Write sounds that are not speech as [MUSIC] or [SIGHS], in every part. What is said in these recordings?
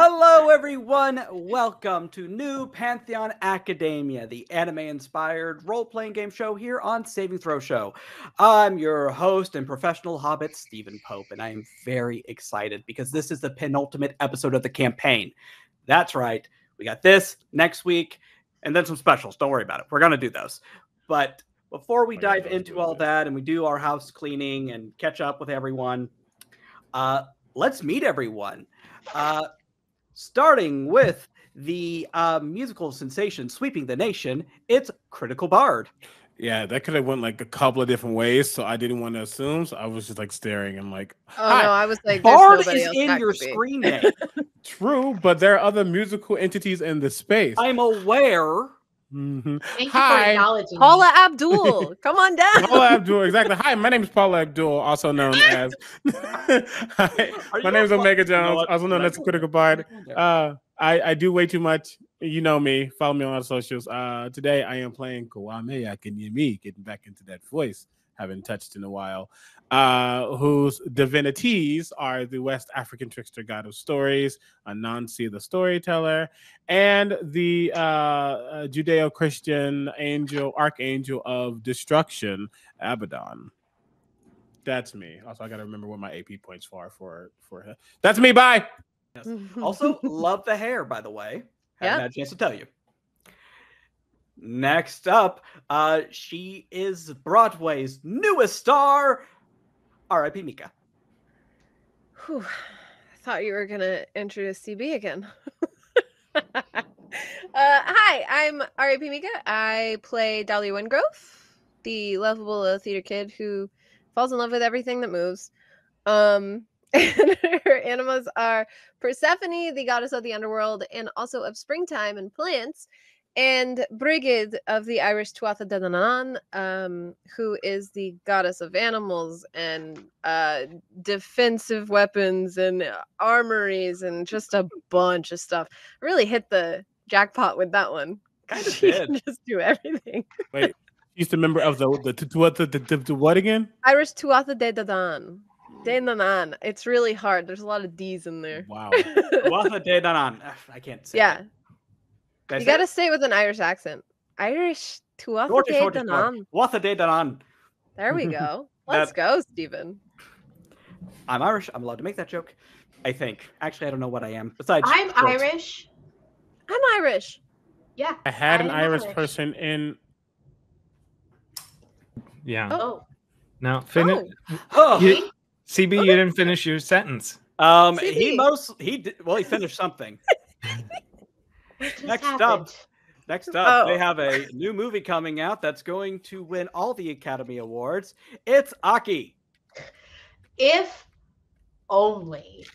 Hello, everyone. Welcome to New Pantheon Academia, the anime inspired role playing game show here on Saving Throw Show. I'm your host and professional hobbit, Steven Pope, and I am very excited because this is the penultimate episode of the campaign. That's right. We got this next week and then some specials. Don't worry about it. We're going to do those. But before we dive into all that and we do our house cleaning and catch up with everyone, uh, let's meet everyone. Uh, starting with the uh, musical sensation sweeping the nation, it's Critical Bard. Yeah, that could have went like a couple of different ways, so I didn't want to assume. So I was just like staring and like, Oh Hi. no, I was like, Bard is in your screen name. [LAUGHS] true, but there are other musical entities in the space. I'm aware. Mhm. Thank you for Hi, acknowledging Paula Abdul, [LAUGHS] come on down. Paula Abdul. Exactly. Hi, my name is Paula Abdul, also known [LAUGHS] as. [LAUGHS] Hi, my name is a- Omega You know Jones, what? also known as Critical Bard. Uh, I, I do way too much. You know me. Follow me on all socials. Uh, today I am playing Kwame Akinyemi, getting back into that voice. Haven't touched in a while. Uh, whose divinities are the West African trickster god of stories, Anansi the storyteller, and the uh, uh, Judeo-Christian angel, archangel of destruction, Abaddon. That's me. Also, I got to remember what my AP points are for for. That's me. Bye. [LAUGHS] Also, love the hair, by the way. Haven't Yeah. had a chance to tell you. Next up, uh, she is Broadway's newest star, R.I.P. Mika. Whew, I thought you were gonna introduce CB again. [LAUGHS] uh, hi, I'm R.A.P. Mika. I play Dolly Wingrove, the lovable little theater kid who falls in love with everything that moves. Um, [LAUGHS] and her animals are Persephone, the goddess of the underworld, and also of springtime and plants, and Brigid of the Irish Tuatha De Danann, um, who is the goddess of animals and uh, defensive weapons and uh, armories and just a bunch of stuff. Really hit the jackpot with that one. [LAUGHS] Kinda She did. can just do everything. Wait, she's the member of the the, the what the, the, the, the what again? Irish Tuatha De Danann. De Danann. It's really hard. There's a lot of D's in there. Wow. [LAUGHS] Watha de Danan. Ugh, I can't say. yeah, it. Did you gotta it? say it with an Irish accent. Irish Tuatha Shorty, De shorty, shorty. De Danan. There we [LAUGHS] go. Let's go, Steven. I'm Irish. I'm allowed to make that joke. I think. Actually, I don't know what I am. Besides, I'm sports. Irish. I'm Irish. Yeah. I had an I'm Irish Irish. person in. Yeah. Oh. Now finish. Oh. You- [LAUGHS] CB, you didn't finish your sentence. Um, he most he did well. He finished something. [LAUGHS] What just Next up. Next up, they Oh. have a new movie coming out that's going to win all the Academy Awards. It's Aki. If only.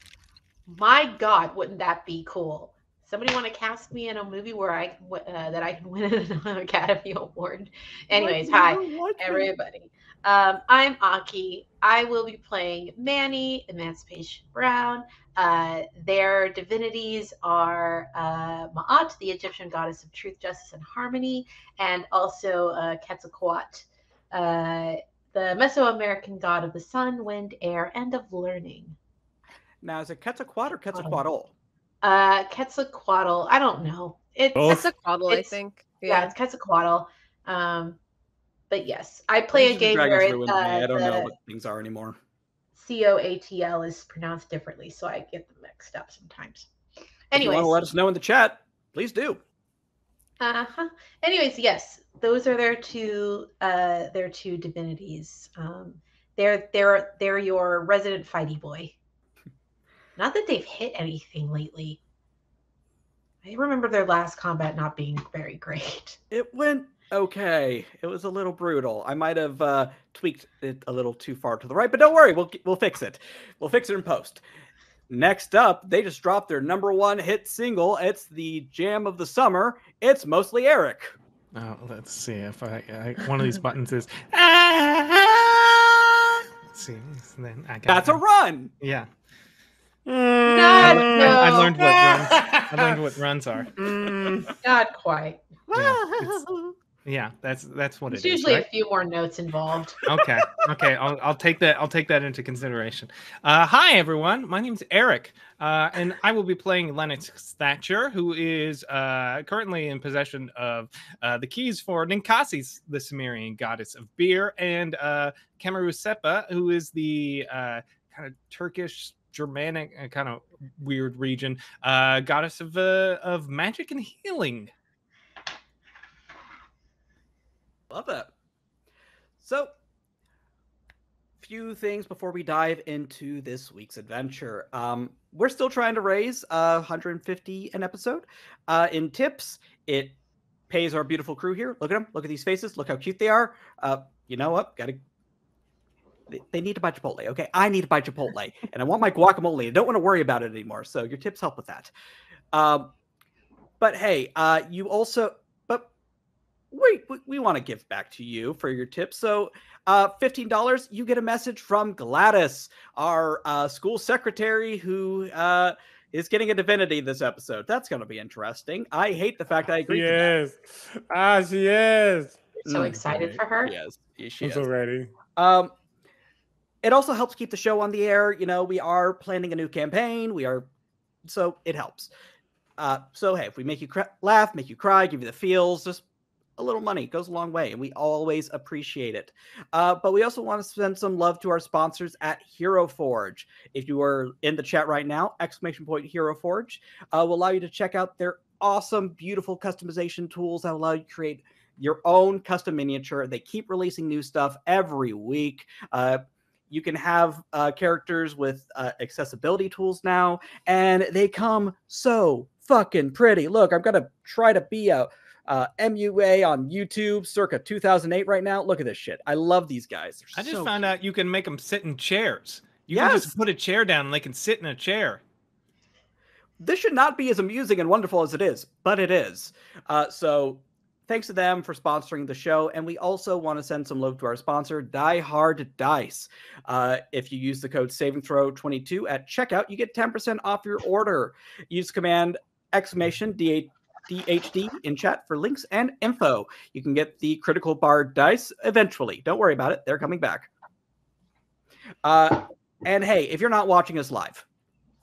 My God, wouldn't that be cool? Somebody want to cast me in a movie where I uh, that I can win an [LAUGHS] Academy Award? Anyways, hi everybody. Um, I'm Aki. I will be playing Manny, Emancipation Brown. Uh, their divinities are uh, Ma'at, the Egyptian goddess of truth, justice, and harmony, and also uh, Quetzalcoatl, uh, the Mesoamerican god of the sun, wind, air, and of learning. Now, is it Quetzalcoatl or Quetzalcoatl? Uh, Quetzalcoatl, I don't know. It's Both. It's a quaddle, I It's- think. yeah, it's Quetzalcoatl. Um, but yes, I play a game Dragons where ruined uh. I don't know what things are anymore. C O A T L is pronounced differently, so I get them mixed up sometimes. Anyways, want to let us know in the chat, please do. uh-huh. Anyways, yes, those are their two uh their two divinities. Um they're they're they're your resident fighty boy. Not that they've hit anything lately. I remember their last combat not being very great. It went okay. It was a little brutal. I might have uh, tweaked it a little too far to the right, but don't worry, we'll we'll fix it. We'll fix it in post. Next up, they just dropped their number one hit single. It's the jam of the summer. It's mostly Eric. Oh, let's see if I, I one of these [LAUGHS] buttons is. Let's see, then I got That's a run. Yeah, Not I, no. I, I learned what runs. I learned [LAUGHS] what runs are. Not quite. Yeah, it's- Yeah, that's that's what There's it is. usually right? a few more notes involved. okay okay [LAUGHS] I'll, I'll take that i'll take that into consideration uh, hi everyone my name's eric uh, and i will be playing lennox thatcher who is uh, currently in possession of uh, the keys for ninkasi the sumerian goddess of beer and uh, Kamrusepa, who is the uh, kind of turkish germanic uh, kind of weird region uh, goddess of uh, of magic and healing Love that. So, few things before we dive into this week's adventure. Um, we're still trying to raise uh, 150 an episode. Uh, in tips, it pays our beautiful crew here. Look at them. Look at these faces. Look how cute they are. Uh, you know what? Got to. They, need to buy Chipotle. Okay, I need to buy Chipotle, and I want my guacamole. I don't want to worry about it anymore. So your tips help with that. Um, but hey, uh, you also we we, we want to give back to you for your tips. So uh, fifteen dollars, you get a message from Gladys, our uh, school secretary, who uh, is getting a divinity this episode. That's going to be interesting. I hate the fact I agree. She to Ah, she is. So Mm, excited for her. She is. Yeah, She I'm is. so ready. Um, it also helps keep the show on the air. You know, we are planning a new campaign. We are, so it helps. Uh, so hey, if we make you cr- laugh, make you cry, give you the feels, just a little money goes a long way, and we always appreciate it. Uh, but we also want to send some love to our sponsors at Hero Forge. If you are in the chat right now, exclamation point Hero Forge uh, will allow you to check out their awesome, beautiful customization tools that allow you to create your own custom miniature. They keep releasing new stuff every week. Uh, you can have uh, characters with uh, accessibility tools now, and they come so fucking pretty. Look, I'm gonna try to be a uh, MUA on YouTube circa 2008 right now. Look at this shit. I love these guys. They're I just so found out you can make them sit in chairs. You can just put a chair down and they can sit in a chair. this should not be as amusing and wonderful as it is, but it is. Uh, so thanks to them for sponsoring the show. And we also want to send some love to our sponsor, Die Hard Dice. Uh, if you use the code Saving Throw 22 at checkout, you get 10% off your order. Use command exclamation D- DHD in chat for links and info. You can get the Critical Bard dice eventually. Don't worry about it, they're coming back. Uh, and hey, if you're not watching us live,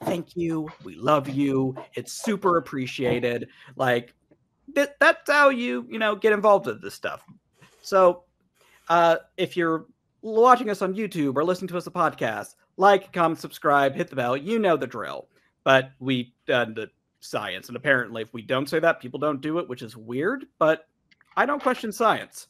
thank you. We love you. It's super appreciated. Like that, that's how you, you know, get involved with this stuff. So, uh, if you're watching us on YouTube or listening to us a podcast, like, comment, subscribe, hit the bell. You know the drill. But we done the science, and apparently, if we don't say that, people don't do it, which is weird. But I don't question science.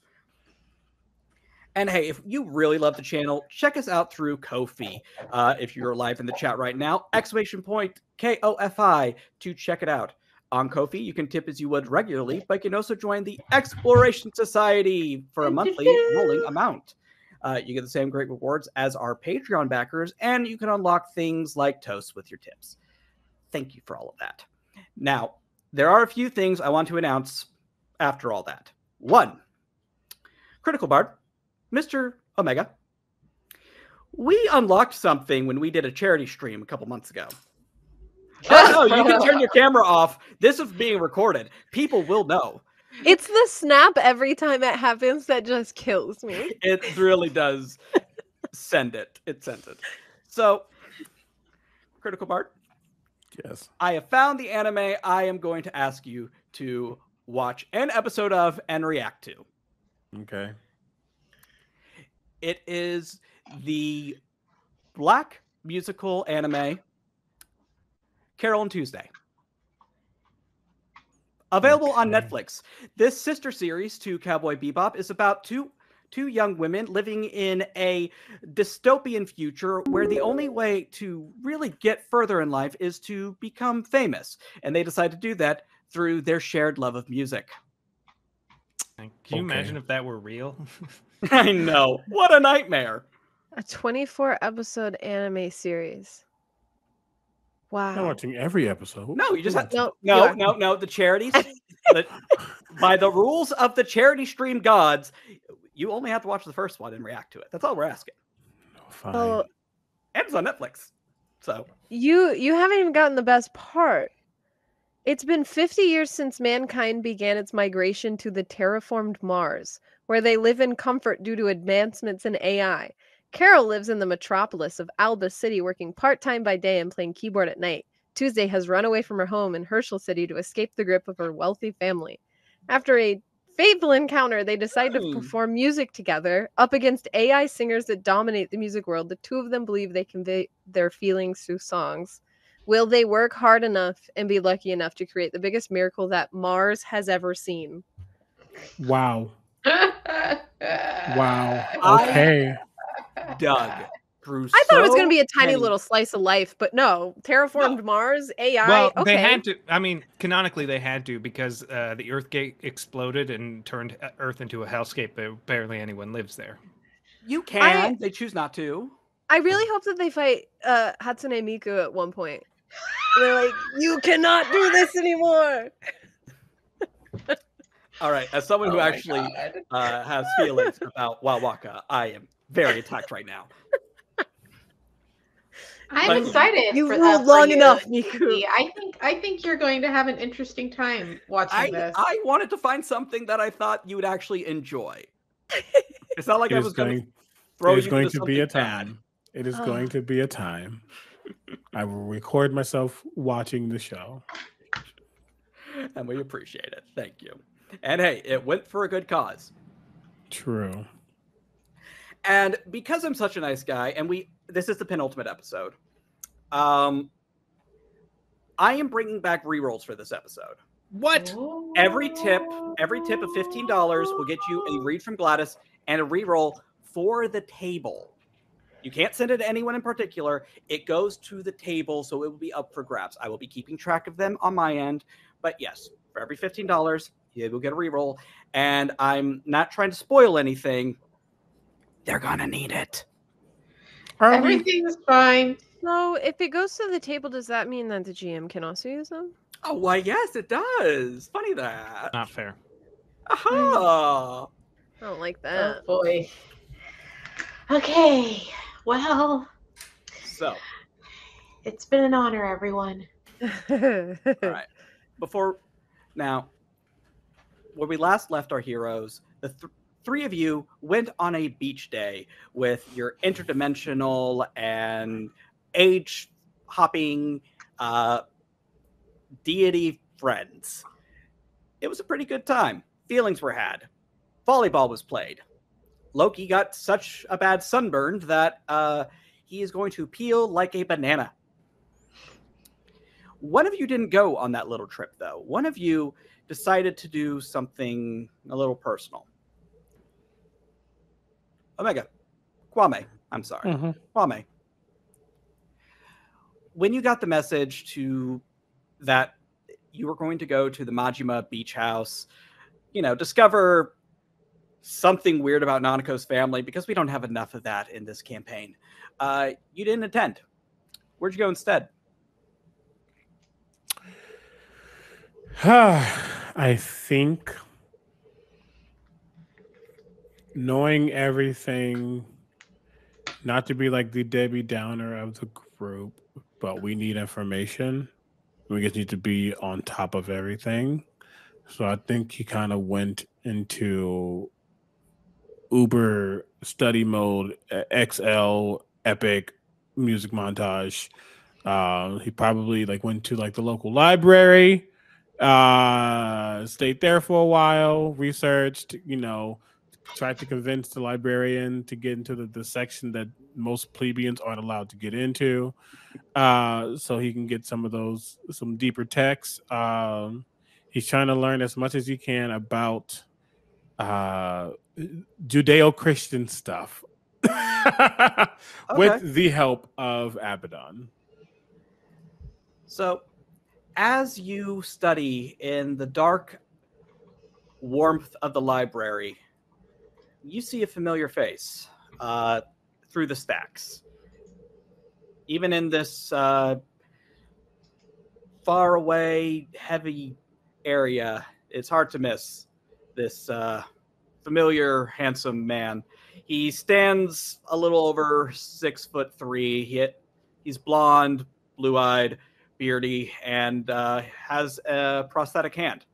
And hey, if you really love the channel, check us out through Ko-fi. Uh, if you're live in the chat right now, exclamation point K O F I to check it out. On Ko-fi, you can tip as you would regularly, but you can also join the Exploration Society for a monthly rolling amount. Uh, you get the same great rewards as our Patreon backers, and you can unlock things like toast with your tips. Thank you for all of that. Now, there are a few things I want to announce after all that. One, Critical Bard, Mr. Omega, we unlocked something when we did a charity stream a couple months ago. [LAUGHS] Oh, no, you can turn your camera off. This is being recorded. People will know. It's the snap every time it happens that just kills me. [LAUGHS] It really does send it. It sends it. So, Critical Bard, Yes. I have found the anime I am going to ask you to watch an episode of and react to. Okay. It is the black musical anime Carole and Tuesday. Available on Netflix. This sister series to Cowboy Bebop is about two two young women living in a dystopian future where the only way to really get further in life is to become famous. And they decide to do that through their shared love of music. Can you imagine if that were real? [LAUGHS] [LAUGHS] I know. What a nightmare. A 24 episode anime series. I'm Wow. watching every episode. No, you just have No, no, no, no. The charities, [LAUGHS] the, by the rules of the charity stream gods, you only have to watch the first one and react to it. That's all we're asking. Oh, fine. Oh, And it's on Netflix. So you you haven't even gotten the best part. It's been 50 years since mankind began its migration to the terraformed Mars, where they live in comfort due to advancements in AI. Carole lives in the metropolis of Alba City, working part time by day and playing keyboard at night. Tuesday has run away from her home in Herschel City to escape the grip of her wealthy family. After a fateful encounter, they decide to Hmm. perform music together up against AI singers that dominate the music world. The two of them believe they convey their feelings through songs. Will they work hard enough and be lucky enough to create the biggest miracle that Mars has ever seen? Wow. [LAUGHS] Wow. I- Okay. Doug grew I thought it was going to be a tiny many- little slice of life, but no. Terraformed Mars, AI. Well, okay. they had to. I mean, canonically, they had to because uh, the Earth Gate exploded and turned uh, Earth into a hellscape. But barely anyone lives there. You can. They choose not to. I really hope that they fight uh, Hatsune Miku at one point. They're like, you cannot do this anymore. [LAUGHS] All right. As someone Oh who actually uh, has feelings about Wawaka, I am very attacked right now. I'm But- excited. You for, ruled for long you, enough, Nikki. Miku. I think I think you're going to have an interesting time watching I, this. I wanted to find something that I thought you would actually enjoy. It's not like It I was going to going, throw it is you going to be a something bad. time. It is Oh. going to be a time. I will record myself watching the show. and we appreciate it. Thank you. And hey, it went for a good cause. True. And because I'm such a nice guy, and we this is the penultimate episode, um, I am bringing back rerolls for this episode. What? Every tip, every tip of fifteen dollars will get you a read from Gladys and a reroll for the table. You can't send it to anyone in particular. It goes to the table, so it will be up for grabs. I will be keeping track of them on my end, but yes, for every fifteen dollars, you will get a reroll. And I'm not trying to spoil anything. They're gonna need it. Are we? Everything's fine. So, if it goes to the table, does that mean that the GM can also use them? Oh, why? Yes, it does. Funny that. Not fair. Aha. Hmm. I don't like Oh that. boy. Okay. Well, So, it's been an honor, everyone. all right. Before now, where we last left our heroes, the th- three of you went on a beach day with your interdimensional and age hopping uh, deity friends. It was a pretty good time. Feelings were had. Volleyball was played. Loki got such a bad sunburn that uh, he is going to peel like a banana. One of you didn't go on that little trip, though. One of you decided to do something a little personal. Omega, Kwame, I'm sorry, Mhm. Kwame. When you got the message to that you were going to go to the Majima Beach House, you know, discover something weird about Nanako's family because we don't have enough of that in this campaign. Uh, you didn't attend. Where'd you go instead? [SIGHS] I think knowing everything, not to be like the Debbie Downer of the group, but we need information. We just need to be on top of everything. So I think he kind of went into Uber study mode, XL epic music montage. Uh, he probably like went to like the local library uh stayed there for a while researched you know tried to convince the librarian to get into the, the section that most plebeians aren't allowed to get into. Uh so he can get some of those some deeper texts. Um he's trying to learn as much as he can about uh judeo-christian stuff [LAUGHS] with the help of abaddon. So, as you study in the dark warmth of the library, you see a familiar face uh, through the stacks. Even in this uh, far away, heavy area, it's hard to miss this uh, familiar, handsome man. He stands a little over six foot three. He, he's blonde, blue eyed beardy, and uh, has a prosthetic hand.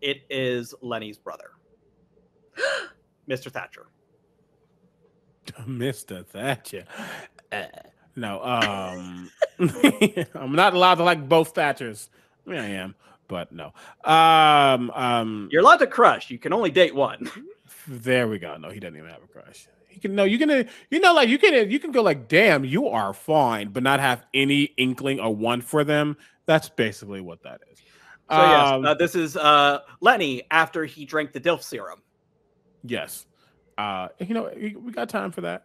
It is Lenny's brother, [GASPS] Mr. Thatcher. [LAUGHS] Mr. Thatcher. Uh, no, um, [LAUGHS] I'm not allowed to like both Thatchers. I mean, I am, but no. Um, um, You're allowed to crush. You can only date one. [LAUGHS] there we go. No, he doesn't even have a crush. He can no, you can, you know, like you can, you can go like, damn, you are fine, but not have any inkling or one for them. That's basically what that is. So yes, uh, this is uh, Lenny after he drank the Dilf serum. Yes. Uh, you know, we we got time for that.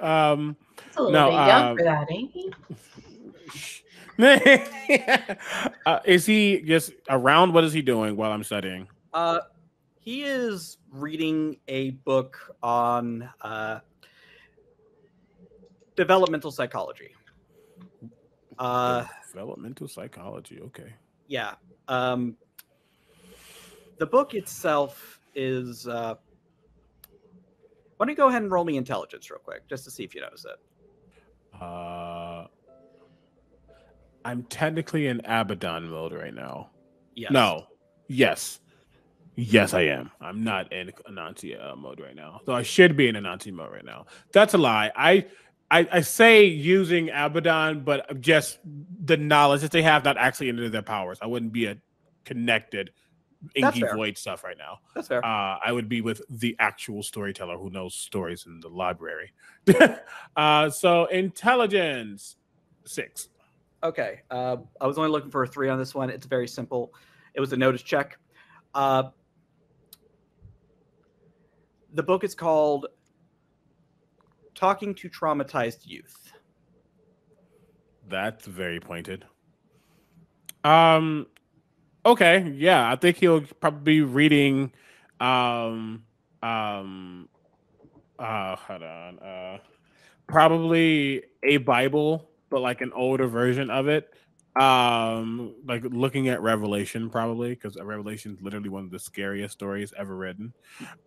Um, He's a little No, bit young um, for that, ain't he? [LAUGHS] uh, is he just around? What is he doing while I'm studying? Uh, he is reading a book on uh, developmental psychology. Uh, Developmental psychology. Okay. yeah. Um, the book itself is. Uh, why don't you go ahead and roll me intelligence real quick, just to see if you notice it? Uh, I'm technically in Abaddon mode right now. Yes. No. Yes. Yes, I am. I'm not in Anansi uh, mode right now. So I should be in Anansi mode right now. That's a lie. I, I I say using Abaddon, but just the knowledge that they have not actually into their powers. I wouldn't be a connected inky void stuff right now. That's fair. Uh, I would be with the actual storyteller who knows stories in the library. [LAUGHS] uh, so intelligence six. Okay. Uh, I was only looking for a three on this one. It's very simple. It was a notice check. Uh, the book is called Talking to Traumatized Youth. That's very pointed. Um okay, yeah, I think he'll probably be reading um um uh hold on. Uh probably a Bible, but like an older version of it. Um like looking at Revelation probably because Revelation is literally one of the scariest stories ever written.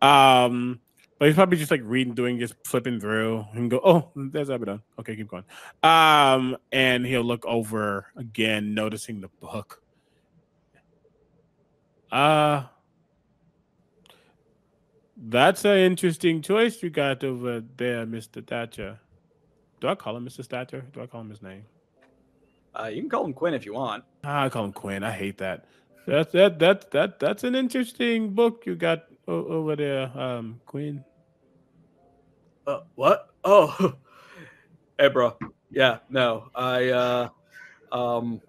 Um but he's probably just like reading, doing, just flipping through and go, oh, there's Abaddon. Okay, keep going. Um, and he'll look over again, noticing the book. Uh that's an interesting choice you got over there, Mr. Thatcher. Do I call him Mr. Thatcher? Do I call him his name? Uh, you can call him Quinn if you want. Ah, I call him Quinn. I hate that. That's that that that that's an interesting book you got o- over there, um, Quinn. Uh, what? Oh, [LAUGHS] hey, bro. Yeah, no, I, uh, um,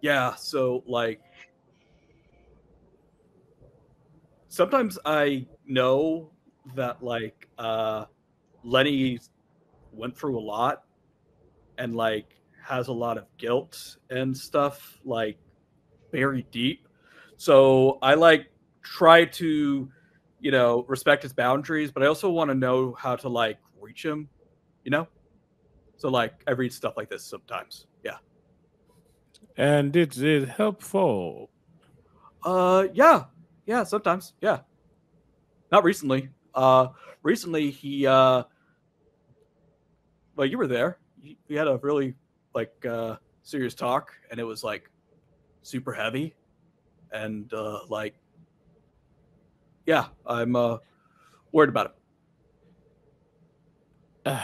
yeah. So like, sometimes I know that like, uh, Lenny went through a lot, and like has a lot of guilt and stuff like very deep. So I like try to you know, respect his boundaries, but I also want to know how to like reach him, you know? So like I read stuff like this sometimes. Yeah. And is it helpful? Uh yeah. Yeah, sometimes. Yeah. Not recently. Uh recently he uh well you were there. We had a really like uh serious talk and it was like super heavy and uh like yeah, I'm uh worried about it. [SIGHS]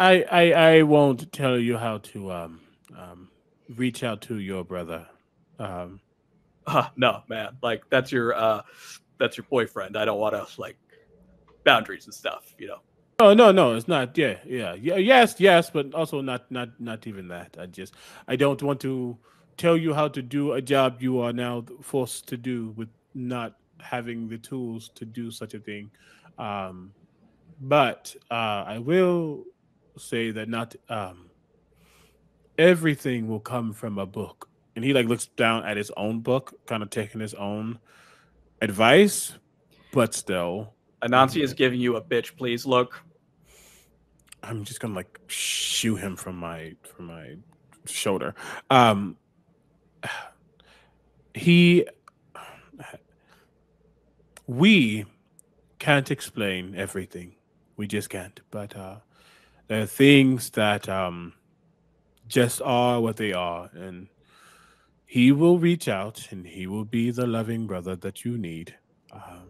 I I I won't tell you how to um um reach out to your brother. Um Uh, no, man. Like that's your uh that's your boyfriend. I don't want to like boundaries and stuff, you know. Oh no, no, it's not. Yeah, yeah, yeah. Yes, yes, but also not, not, not even that. I just, I don't want to tell you how to do a job you are now forced to do with not having the tools to do such a thing. Um, but uh, I will say that not um, everything will come from a book. And he like looks down at his own book, kind of taking his own advice, but still, Anansi is giving you a bitch, please look. I'm just gonna like shoo him from my from my shoulder. Um he we can't explain everything. We just can't. But uh there are things that um just are what they are, and he will reach out and he will be the loving brother that you need. Um,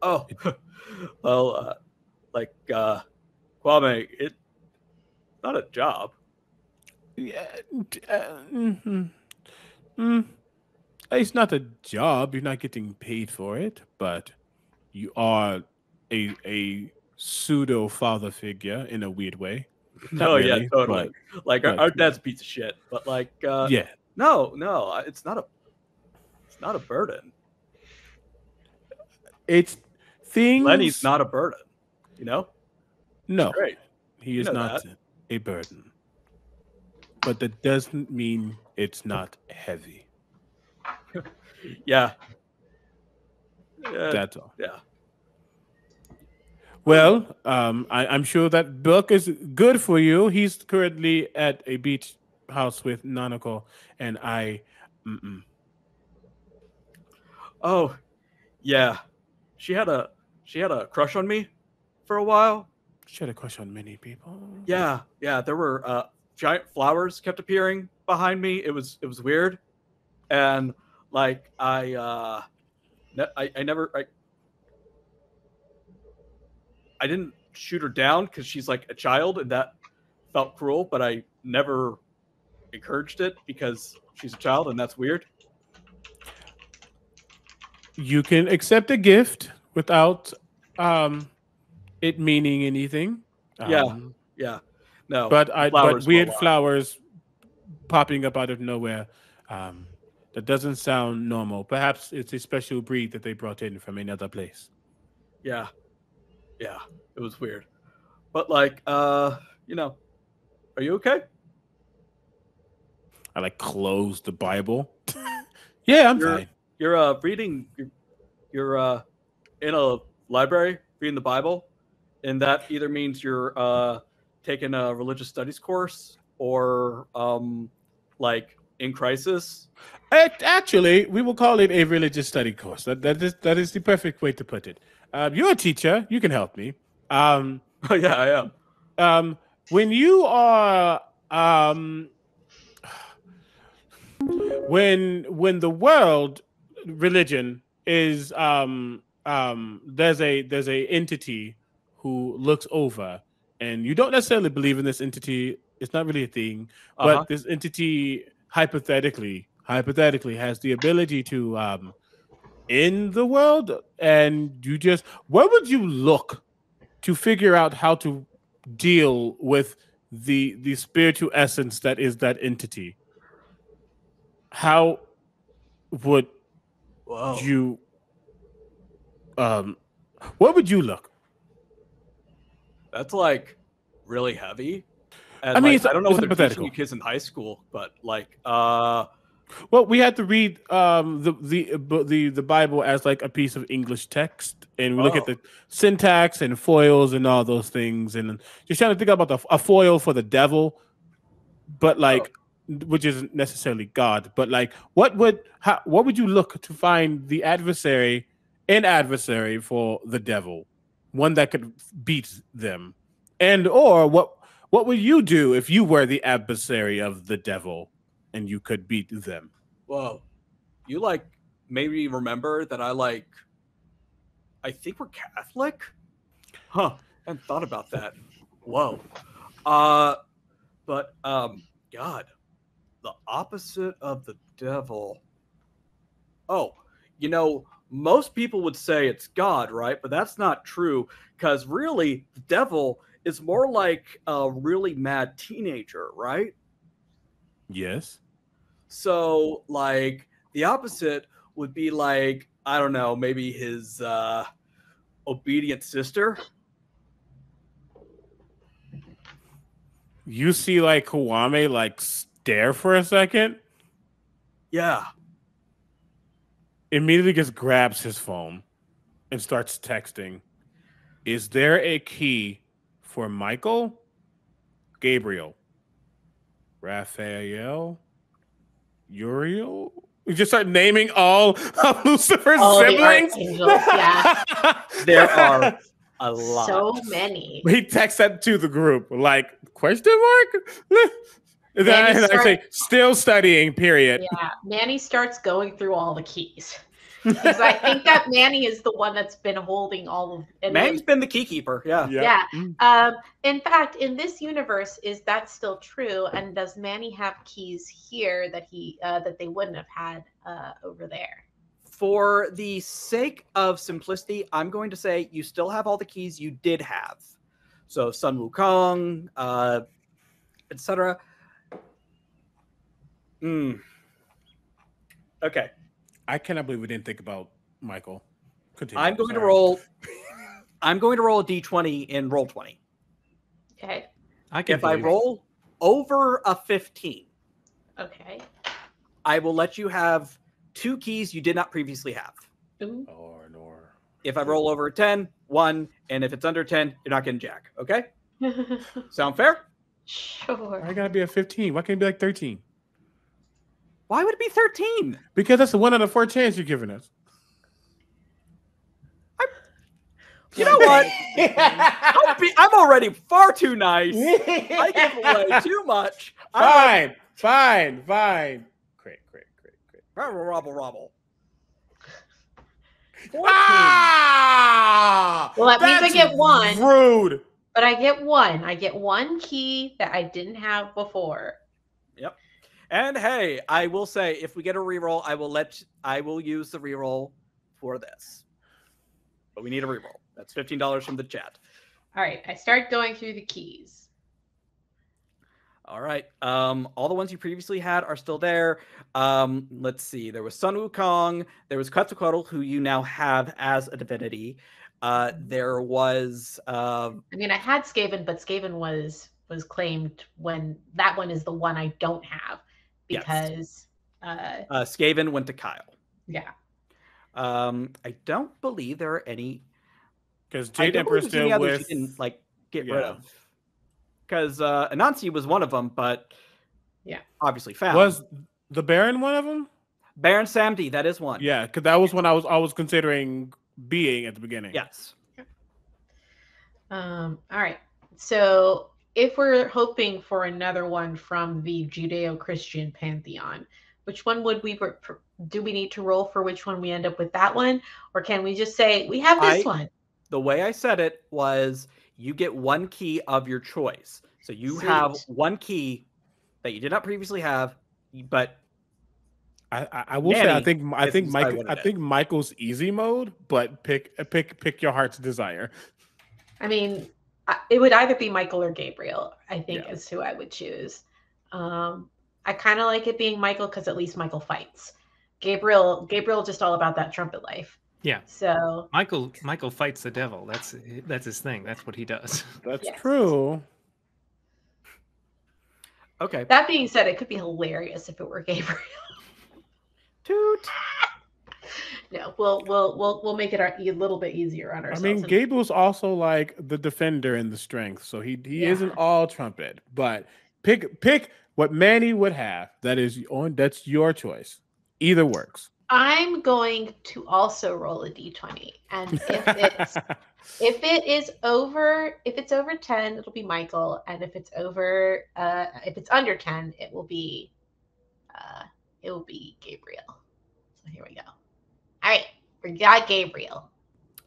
Oh, [LAUGHS] well, uh, like uh, Kwame, it's not a job. yeah, uh, mhm. Mm. It's not a job. You're not getting paid for it, but you are a a pseudo father figure in a weird way. Not oh yeah, really, totally. like our, our dad's a piece of shit, but like, uh, yeah, no, no, it's not a, it's not a burden. it's things. Lenny's not a burden. You know, No, he You is know not a burden. But that doesn't mean it's not heavy. Yeah. [LAUGHS] Yeah, That's all. yeah. Well, um, I, I'm sure that book is good for you. He's currently at a beach house with Nanako, and I. Mm-mm. Oh, yeah. She had a she had a crush on me for a while. She had a crush on many people. Yeah, yeah. There were uh, giant flowers kept appearing behind me. It was it was weird, and like I uh, ne- I, I never I I didn't shoot her down because she's like a child, and that felt cruel. But I never encouraged it because she's a child, and that's weird. You can accept a gift without um, it meaning anything. Yeah. Um, Yeah, no. but I but weird flowers popping up out of nowhere. Um, that doesn't sound normal. Perhaps it's a special breed that they brought in from another place. Yeah. Yeah. It was weird. But like, uh, you know, are you okay? I like close the Bible. [LAUGHS] yeah, I'm You're- fine. You're uh reading you're, you're uh in a library reading the Bible, and that either means you're uh taking a religious studies course or um like in crisis. Act- Actually, we will call it a religious study course. That that is that is the perfect way to put it. Um, you're a teacher. You can help me. Um, [LAUGHS] yeah, I am. um, when you are um, when when the world religion is um, um, there's a there's a entity who looks over, and you don't necessarily believe in this entity. It's not really a thing, Uh-huh. but this entity hypothetically hypothetically has the ability to um, in the world, and you just where would you look to figure out how to deal with the the spiritual essence that is that entity how would Whoa. you um where would you look That's like really heavy. And I mean, like, I don't know what they're teaching you kids in high school, but like, uh, well we had to read um the the the the bible as like a piece of english text and we look at Oh. the syntax and foils and all those things and just trying to think about the, a foil for the devil but like which isn't necessarily god but like what would how what would you look to find the adversary an adversary for the devil? One that could beat them. And or what what would you do if you were the adversary of the devil and you could beat them? Well, you like maybe remember that I like, I think we're Catholic, huh? Hadn't thought about that. Whoa, uh, but um, God, the opposite of the devil. Oh, you know, most people would say it's God, right? But that's not true because really, the devil is more like a really mad teenager, right? yes So like the opposite would be like I don't know, maybe his uh obedient sister. you see like Kwame like stare for a second Yeah. immediately just grabs his phone and starts texting is there a key for michael gabriel raphael uriel we just start naming all of lucifer's All the siblings archangels, yeah. [LAUGHS] There are A lot. So many. He texts that to the group, like question mark. [LAUGHS] and then Manny and I say, still studying. Period. Yeah, Manny starts going through all the keys [LAUGHS] because I think that Manny is the one that's been holding all of. And Manny's been the key keeper. Yeah. Yeah. Mm. Um, in fact, in this universe, is that still true? And does Manny have keys here that he uh, that they wouldn't have had uh, over there? For the sake of simplicity, I'm going to say you still have all the keys you did have. So Sun Wukong, uh, etc. Hmm. Okay. I cannot believe we didn't think about Michael. Continue. I'm going to roll. I'm going to roll a d20 in Roll20. Okay. I can If I believe it. roll over a 15, Okay. I will let you have two keys you did not previously have. Ooh. Or nor. If I roll over a 10, one, and if it's under 10, you're not getting jack. Okay? [LAUGHS] Sound fair? sure. I gotta be a 15. Why can't it be like 13? Why would it be 13? Because that's the one out of four chance you're giving us. You know what? [LAUGHS] I'm, be- I'm already far too nice. [LAUGHS] I give away too much. I'm fine, fine, fine. Great, great, great, great. Robble, robble, robble. 14. Ah! Well, that means I That's get one. Rude. But I get one. I get one key that I didn't have before. And hey, I will say if we get a reroll, I will let I will use the reroll for this. But we need a reroll. That's fifteen dollars from the chat. All right. I start going through the keys. All right. Um, all the ones you previously had are still there. Um, let's see. There was Sun Wukong. There was Quetzalcoatl, who you now have as a divinity. Uh, there was uh, I mean, I had Skaven, but Skaven was was claimed when that one is the one I don't have Yes. because uh uh, Skaven went to Kyle. yeah. Um, I don't believe there are any. Because I Jade don't Emperor believe there's any still others you with. didn't like get rid Yeah. of. Because uh, Anansi was one of them, but Yeah. obviously found. Was the Baron one of them? Baron Samedi? That is one. Yeah, because that was when I was I was considering being at the beginning. Yes. Um all right. So if we're hoping for another one from the Judeo-Christian pantheon, which one would we do we need to roll for which one we end up with that one or can we just say we have this I- one? The way I said it was you get one key of your choice. So you have one key that you did not previously have, but I, I, I will say I think I think inspired Mike I think Michael's easy mode, but pick pick pick your heart's desire. I mean, I- it would either be Michael or Gabriel. I think Yeah. is who I would choose. Um, I kind of like it being Michael because at least Michael fights. Gabriel, Gabriel, just all about that trumpet life. Yeah. So Michael Michael fights the devil. That's that's his thing. That's what he does. [LAUGHS] That's Yes. true. okay. that being said, it could be hilarious if it were Gabriel. Toot. [LAUGHS] no, we'll we'll we'll we'll make it a a little bit easier on ourselves. I mean, Gabriel's also like the defender and the strength, so he he Yeah. isn't all trumpet. But pick pick what Manny would have. That is on. That's your choice. Either works. I'm going to also roll a d20, and if it's [LAUGHS] if it is over if it's over 10 it'll be michael and if it's over uh if it's under 10 it will be uh it will be gabriel so here we go all right we got gabriel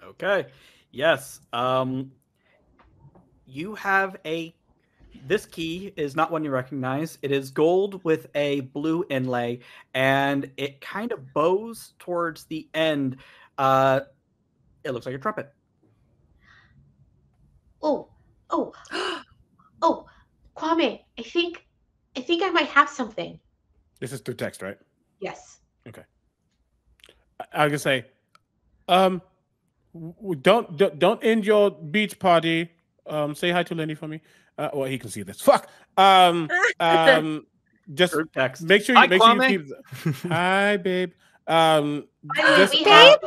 Okay. Yes. Um you have a this key is not one you recognize. It is gold with a blue inlay and it kind of bows towards the end. Uh it looks like a trumpet. oh oh [GASPS] oh kwame i think i think i might have something This is through text, right? yes I, I was gonna say, um, w- w- don't don't don't end your beach party. Um, say hi to Lenny for me. Uh, well, he can see this. Fuck. Um, [LAUGHS] um, just text. make sure you Hi, make sure you Kwame. keep. Hi, babe. Um, I mean, just we uh, have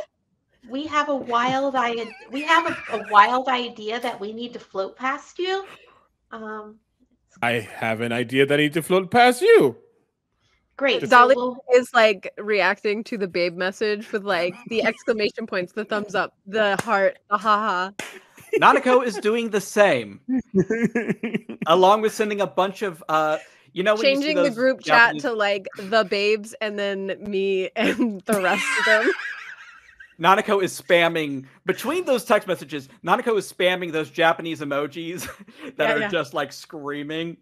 we have a wild idea we have a, a wild idea that we need to float past you um I have an idea that I need to float past you. Great Just- Dolly we'll- is like reacting to the babe message with like the exclamation points, the thumbs up, the heart, the haha. Nanako is doing the same, [LAUGHS] along with sending a bunch of uh, you know, when you Changing the group Japanese- chat to like the babes and then me [LAUGHS] and the rest of them. [LAUGHS] Nanako is spamming between those text messages. Nanako is spamming those Japanese emojis that Yeah, are yeah. just like screaming.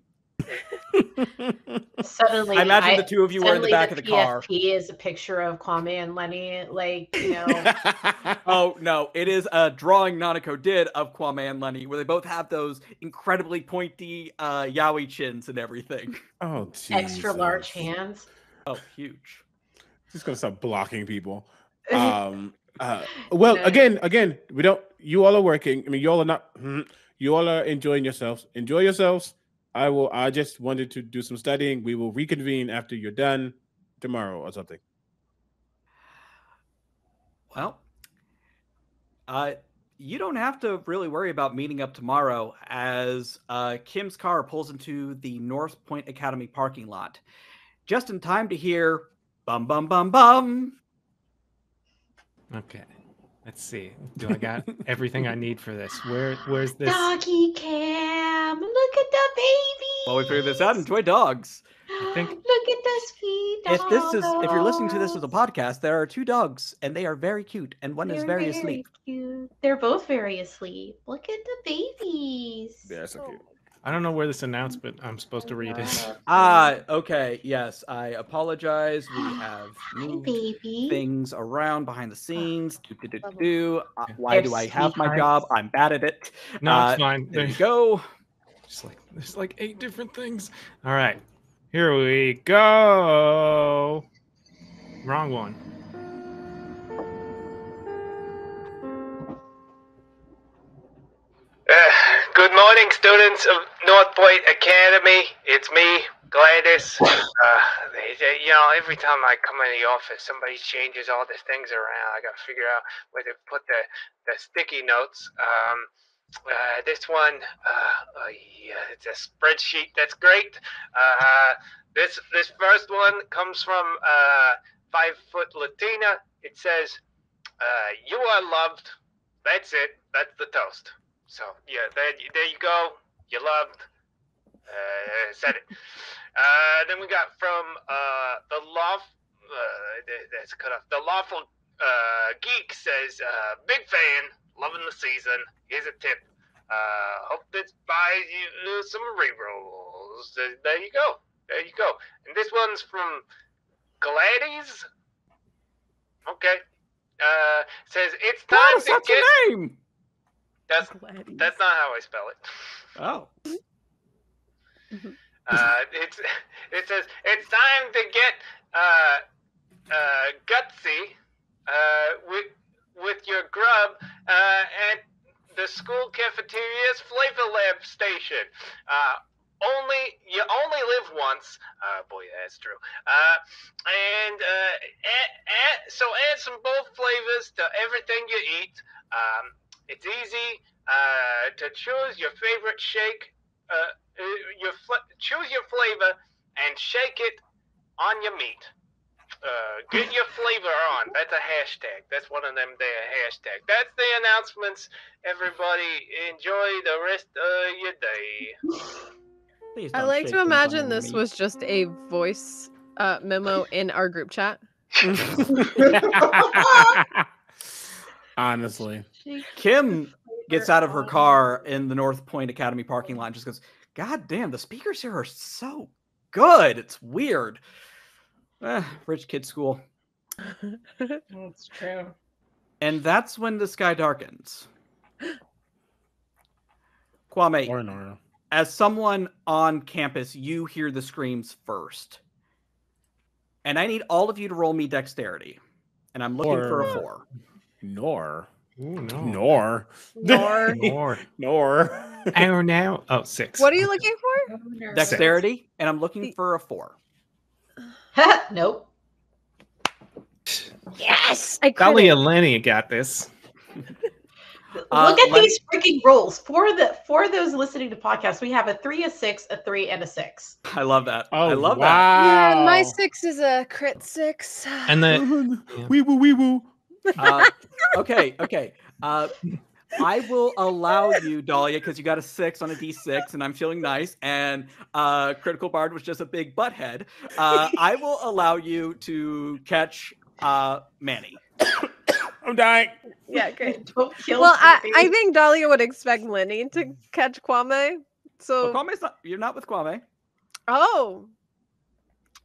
Suddenly, I imagine the two of you were in the suddenly back of the car. PFP is a picture of Kwame and Lenny, like you know. [LAUGHS] Oh no, it is a drawing Nanako did of Kwame and Lenny, where they both have those incredibly pointy uh, yaoi chins and everything. [LAUGHS] oh, extra large hands. Oh, huge. Just gonna start blocking people. [LAUGHS] Um. Uh, well, No. again, again, we don't. You all are working. I mean, you all are not. mhm. You all are enjoying yourselves. Enjoy yourselves. I will. I just wanted to do some studying. We will reconvene after you're done tomorrow or something. Well, uh, you don't have to really worry about meeting up tomorrow as uh, Kim's car pulls into the North Point Academy parking lot. Just in time to hear bum bum bum bum. Okay. Let's see. Do I got [LAUGHS] everything I need for this? Where where's this? Doggy cam, look at the baby. While we figure this out, enjoy dogs. think- Look at the sweet If this is if you're listening to this as a podcast, there are two dogs and they are very cute, and one is They're very asleep. cute. They're both very asleep. Look at the babies. Yeah, so cute. I don't know where this announcement I'm supposed to read is. [LAUGHS] Ah, okay, yes, I apologize. We have [GASPS] moved baby. things around behind the scenes. Do, do, do, do. Uh, why do I have my job? I'm bad at it. No, Uh, it's fine. There you go. just like there's like eight different things. All right. Here we go. Wrong one. Good morning, students of North Point Academy. It's me, Gladys. [LAUGHS] Uh, they, they- you know, every time I come in the office, somebody changes all the things around. I got to figure out where to put the, the sticky notes. Um, uh, this one, uh, uh, yeah, it's a spreadsheet. That's great. Uh, this this first one comes from uh, Five Foot Latina. It says, uh, "You are loved." That's it. That's the toast. So yeah, there, there you go. You loved. Uh, said it. Uh, then we got from uh, the loft. Uh, that's cut off. The lawful uh, geek says, uh, "Big fan, loving the season. Here's a tip. Uh, hope this buys you some rerolls. There you go. There you go. And this one's from Gladys. Okay. Uh, says it's time Gladys, to get. name. That's that's not how I spell it. Oh, Uh, it's it says it's time to get uh, uh, gutsy uh, with with your grub uh, at the school cafeteria's flavor lab station. Uh, only you only live once. Uh, boy, that's true. Uh, and uh, add, add, so add some bold flavors to everything you eat. Um, it's easy uh, to choose your favorite shake. Uh, uh, your fl- choose your flavor and shake it on your meat. Uh, get your flavor on. That's a hashtag. That's one of them there hashtag. That's the announcements. Everybody enjoy the rest of your day. I like to imagine this meat. was just a voice uh, memo in our group chat. [LAUGHS] [LAUGHS] Honestly, Kim gets out of her car in the North Point Academy parking lot and just goes, God damn, the speakers here are so good. It's weird. Eh, rich kid school. [LAUGHS] That's true. And that's when the sky darkens. Kwame, or Nora. as someone on campus, you hear the screams first. And I need all of you to roll me dexterity. And I'm looking for a Or- four. Nor. Ooh, no. Nor. Nor. More. [LAUGHS] Nor. Hour now. Oh, six. What are you looking for? [LAUGHS] Dexterity, and I'm looking for a four. [LAUGHS] nope. Yes, I Dolly crit it. Eleni got this. Uh, Look at let- these freaking rolls. For the for those listening to podcasts, we have a three, a six, a three, and a six. I love that. Oh, I love that. wow. Yeah, my six is a crit six. And the Wee woo wee woo. Uh, okay, okay. Uh, I will allow you, Dahlia, because you got a six on a d6, and I'm feeling nice. And uh, Critical Bard was just a big butthead. Uh, I will allow you to catch uh, Manny. I'm dying. Yeah, great. [LAUGHS] Don't kill Well, I, I think Dahlia would expect Lenny to catch Kwame. So, Oh, Kwame's not. You're not with Kwame. oh,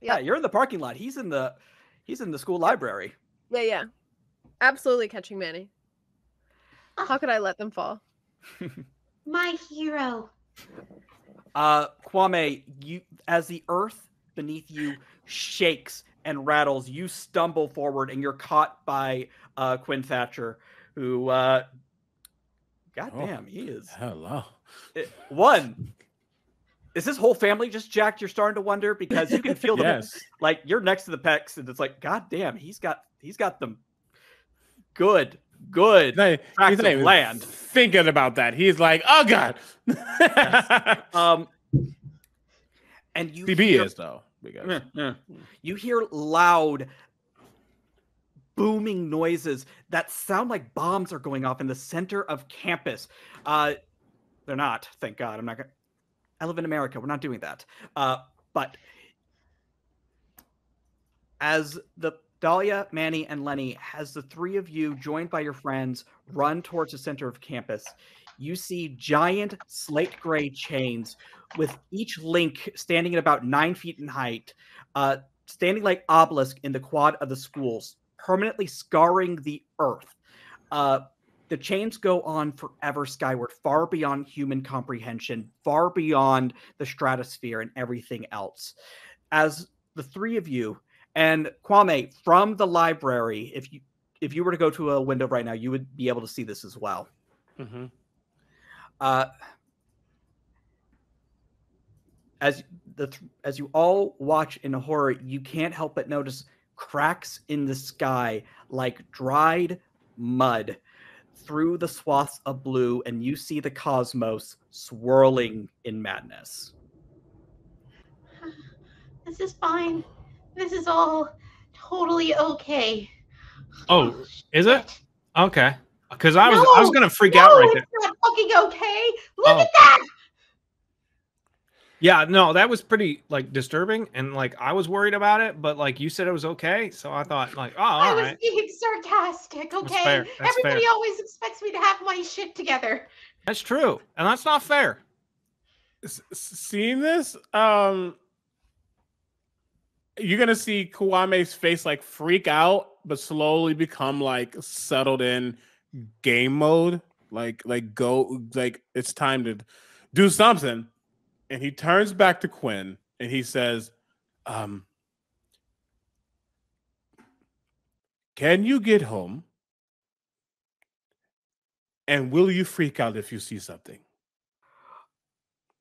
Yeah, you're in the parking lot. He's in the. He's in the school library. yeah, yeah, absolutely catching Manny. How could I let them fall? [LAUGHS] my hero. Uh, Kwame, you as the earth beneath you shakes and rattles, you stumble forward and you're caught by uh, Quinn Thatcher, who, uh, God Oh. damn, he is Hello. it- one. Is this whole family just jacked? You're starting to wonder because you can feel them [LAUGHS] Yes. like you're next to the pecs, and it's like, God damn, he's got he's got them good, good. He's not, he's not land. thinking about that. He's like, oh god. Um, and you CB hear is though. Because Yeah, yeah. You hear loud, booming noises that sound like bombs are going off in the center of campus. Uh, they're not, thank God. I'm not gonna. I live in America. We're not doing that. Uh, but as the Dahlia, Manny, and Lenny, as the three of you, joined by your friends, run towards the center of campus, you see giant slate gray chains with each link standing at about nine feet in height, uh, standing like obelisk in the quad of the schools, permanently scarring the earth. Uh, the chains go on forever skyward, far beyond human comprehension, far beyond the stratosphere and everything else. As the three of you and Kwame from the library, if you if you were to go to a window right now, you would be able to see this as well. Mhm. Uh, as the as you all watch in horror, you can't help but notice cracks in the sky like dried mud through the swaths of blue, and you see the cosmos swirling in madness. [SIGHS] This is fine. This is all totally okay. Oh, is it? Okay. Because I was I was gonna freak no, out right there. it's not fucking okay. Look Oh. at that. Yeah, no, that was pretty like disturbing, and like I was worried about it, but like you said it was okay, so I thought like, oh, I was right, being sarcastic, okay? fair, that's Everybody fair. always expects me to have my shit together. that's true, and that's not fair. S- s- seeing this, um, you're gonna see Kwame's face like freak out, but slowly become like settled in game mode. Like, like go, like it's time to do something. And he turns back to Quinn and he says, um, "Can you get home? And will you freak out if you see something?"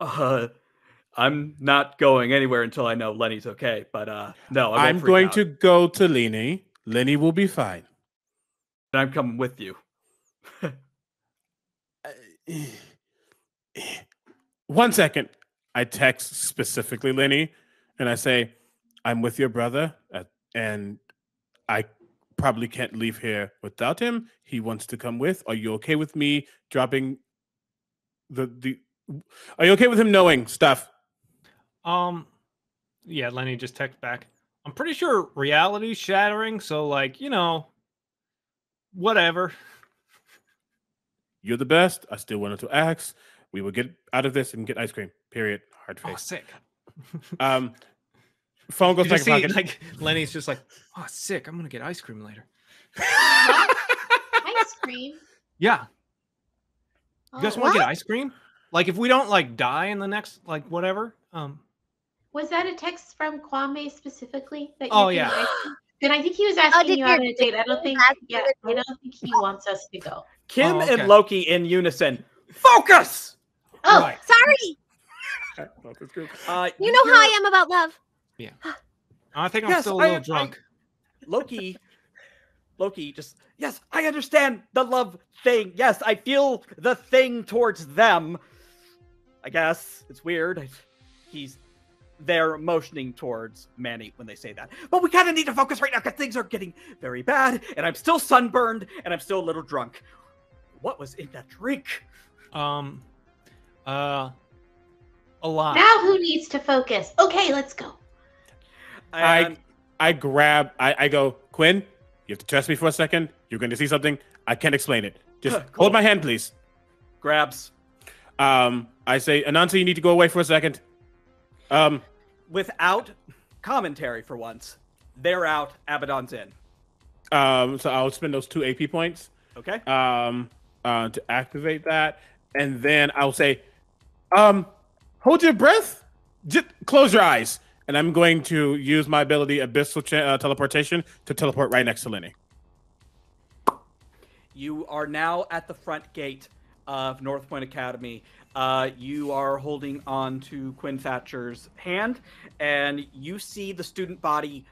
Uh, I'm not going anywhere until I know Lenny's okay. But uh, no, I won't I'm going out. to go to Lenny. Lenny will be fine. And I'm coming with you. [SIGHS] One second. I text specifically Lenny and I say, I'm with your brother uh, and I probably can't leave here without him. He wants to come with. Are you okay with me dropping the the Are you okay with him knowing stuff? Um, yeah, Lenny just text back. I'm pretty sure reality's shattering, so like you know, whatever. You're the best. I still wanted to ask. We will get out of this and get ice cream. Period. Hard face. Oh, face. sick. Um phone goes Did you back in see, pocket. like Lenny's just like, oh, sick. I'm gonna get ice cream later. Ice cream. Yeah, you guys Oh, want to get ice cream? Like if we don't like die in the next like whatever. Um, Was that a text from Kwame specifically? That Oh, you're yeah. getting? Then I think he was asking did you on a date. I don't think. Yeah, I don't think he wants us to go. Kim Oh, okay. and Loki in unison. Focus. Oh, Right. Sorry, Uh, you know how I am about love. Yeah. [GASPS] I think I'm Yes, still a little I- drunk. Loki. Loki just yes, I understand the love thing. Yes, I feel the thing towards them. I guess it's weird. He's they're motioning towards Manny when they say that. But we kind of need to focus right now because things are getting very bad, and I'm still sunburned and I'm still a little drunk. what was in that drink? Um, uh, a lot. Now who needs to focus? Okay, let's go. I And I grab. I, I go. Quinn, you have to trust me for a second. You're going to see something. I can't explain it. Just [LAUGHS] Cool. hold my hand, please. grabs Um, I say, Anansi, you need to go away for a second. Um, without commentary for once. They're out. Abaddon's in. um, so I'll spend those two AP points. Okay. um, uh, to activate that, and then I'll say, um, hold your breath, just close your eyes, and I'm going to use my ability abyssal cha- uh, teleportation to teleport right next to Lenny. You are now at the front gate of North Point Academy. Uh, you are holding on to Quinn Thatcher's hand, and you see the student body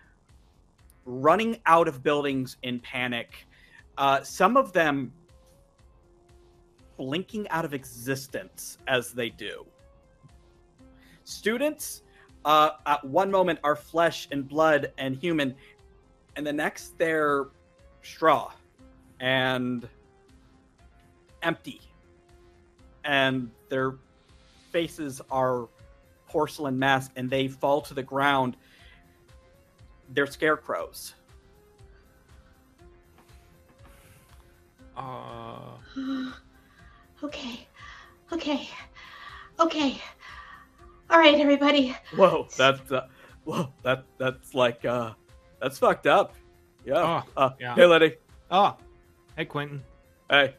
running out of buildings in panic. Uh, some of them blinking out of existence as they do. Students, uh, at one moment, are flesh and blood and human, and the next, they're straw and empty. And their faces are porcelain masks and they fall to the ground. They're scarecrows. Uh, [GASPS] okay, okay, okay. All right, everybody. Whoa, that's uh, whoa, that that's like uh, that's fucked up. Yeah. Oh, uh, yeah. Hey, Letty. oh, hey, Quentin. Hey.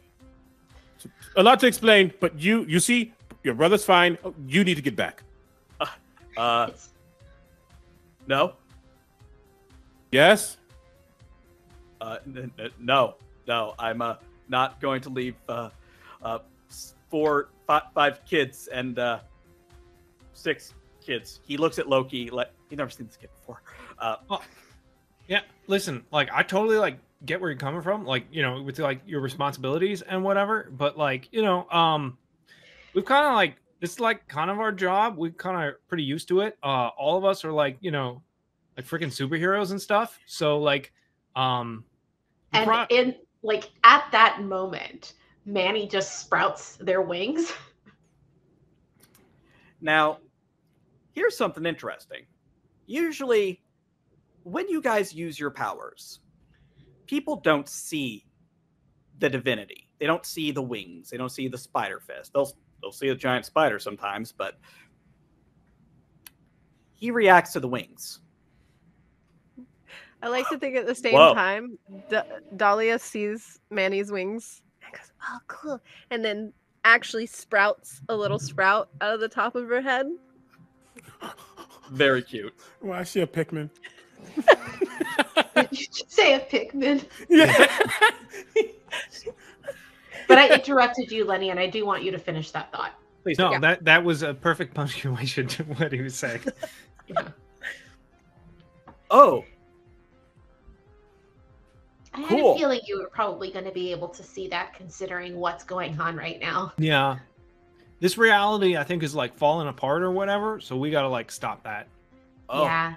A lot to explain, but you you see, your brother's fine. You need to get back. Uh, It's, no. Yes. Uh, n- n- no, no, I'm uh, not going to leave uh, uh, s- four, fi- five kids and uh, six kids. He looks at Loki like he never seen this kid before. Uh, Yeah, listen, like I totally like get where you're coming from, like you know, with like your responsibilities and whatever. But like you know, um, we've kind of like it's like kind of our job. We kind of pretty used to it. Uh, all of us are like you know, like freaking superheroes and stuff. So like, um, and pro- in like at that moment, Manny just sprouts their wings. [LAUGHS] Now, here's something interesting. Usually, when you guys use your powers, people don't see the divinity. They don't see the wings. They don't see the spider fist. They'll they'll see a giant spider sometimes, but he reacts to the wings. I like to think at the same Whoa. time, D- Dahlia sees Manny's wings and goes, "Oh, cool!" And then actually sprouts a little sprout out of the top of her head. [LAUGHS] Very cute. Well, I see a Pikmin. [LAUGHS] [LAUGHS] you should say a Pikmin. yeah. [LAUGHS] But I interrupted you, Lenny, and I do want you to finish that thought. Please no, do. that that was a perfect punctuation to what he was saying. Yeah. Oh, I had Cool. a feeling you were probably going to be able to see that considering what's going on right now. yeah, this reality I think is like falling apart or whatever. So we gotta like stop that. oh. Yeah.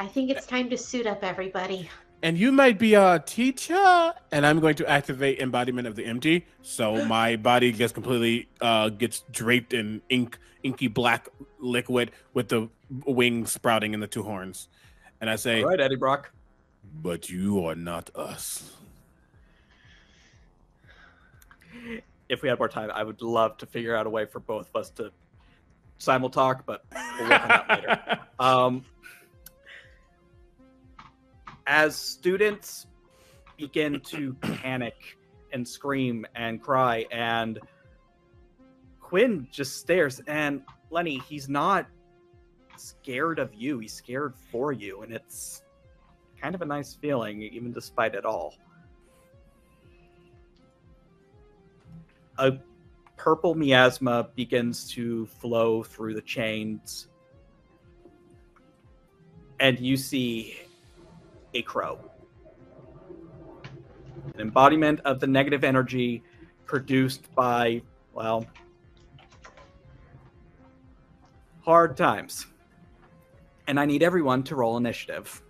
I think it's time to suit up, everybody. and you might be a teacher and i'm going to activate embodiment of the empty so [GASPS] my body gets completely uh gets draped in ink inky black liquid with the wings sprouting in the two horns and i say All right, Eddie Brock. but you are not us If we had more time, I would love to figure out a way for both of us to simul talk, but we'll work on that later. [LAUGHS] Um, as students begin to [CLEARS THROAT] panic and scream and cry, and Quinn just stares, and Lenny, he's not scared of you, he's scared for you, and it's kind of a nice feeling, even despite it all. A purple miasma begins to flow through the chains and you see a crow. An embodiment of the negative energy produced by, well, hard times. And I need everyone to roll initiative.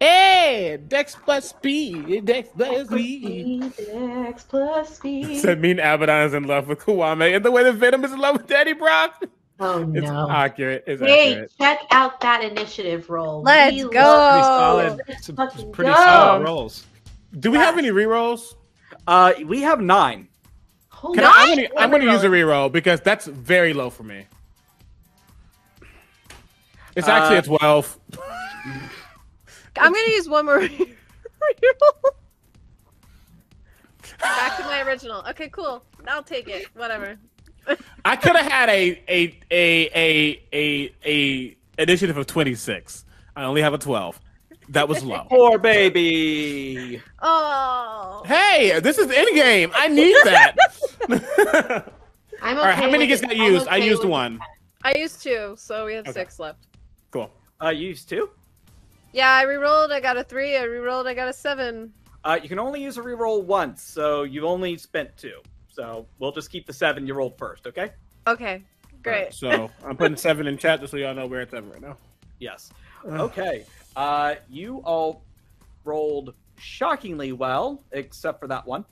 Hey, Dex plus speed. Dex plus speed. Dex plus speed. Said mean Abaddon is in love with Kwame, and the way that Venom is in love with Daddy Brock. Oh It's no. accurate. It's Hey, accurate. check out that initiative roll. Let's We go. Pretty solid. this Some pretty go. solid rolls. Do we have any rerolls? Uh, we have nine. Hold Can on. I, I'm gonna, I'm gonna use a reroll because that's very low for me. It's actually Uh, a 12. I'm gonna use one more. [LAUGHS] reroll. [LAUGHS] Back to my original. Okay, cool. I'll take it. Whatever. [LAUGHS] I could have had a a a a a a initiative of 26. I only have a 12. That was low. Poor baby. Oh. hey, this is in game. I need that. [LAUGHS] [LAUGHS] I'm okay All right, how many with gets it. got I'm used? I used with one. I used two, so we have Okay. six left. Cool. Uh, used two. Yeah, I rerolled. I got a three. I rerolled. I got a seven. Uh, you can only use a reroll once, so you've only spent two. So we'll just keep the seven year old first, okay? Okay, great. So I'm putting seven in chat just so y'all know where it's at right now. Yes. Okay. Uh, you all rolled shockingly well, except for that one.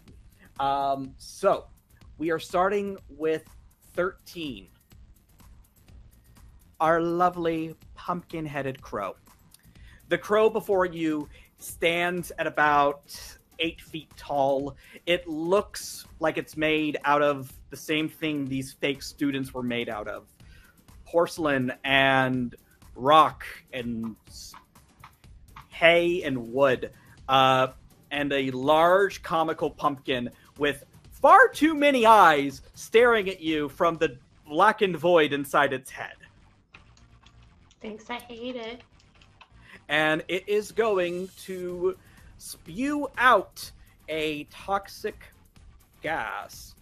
Um, so we are starting with 13. Our lovely pumpkin headed crow. The crow before you stands at about eight feet tall. It looks like it's made out of the same thing these fake students were made out of porcelain and rock and hay and wood, uh, and a large comical pumpkin with far too many eyes staring at you from the blackened void inside its head. Thanks, I hate it. And it is going to spew out a toxic gas.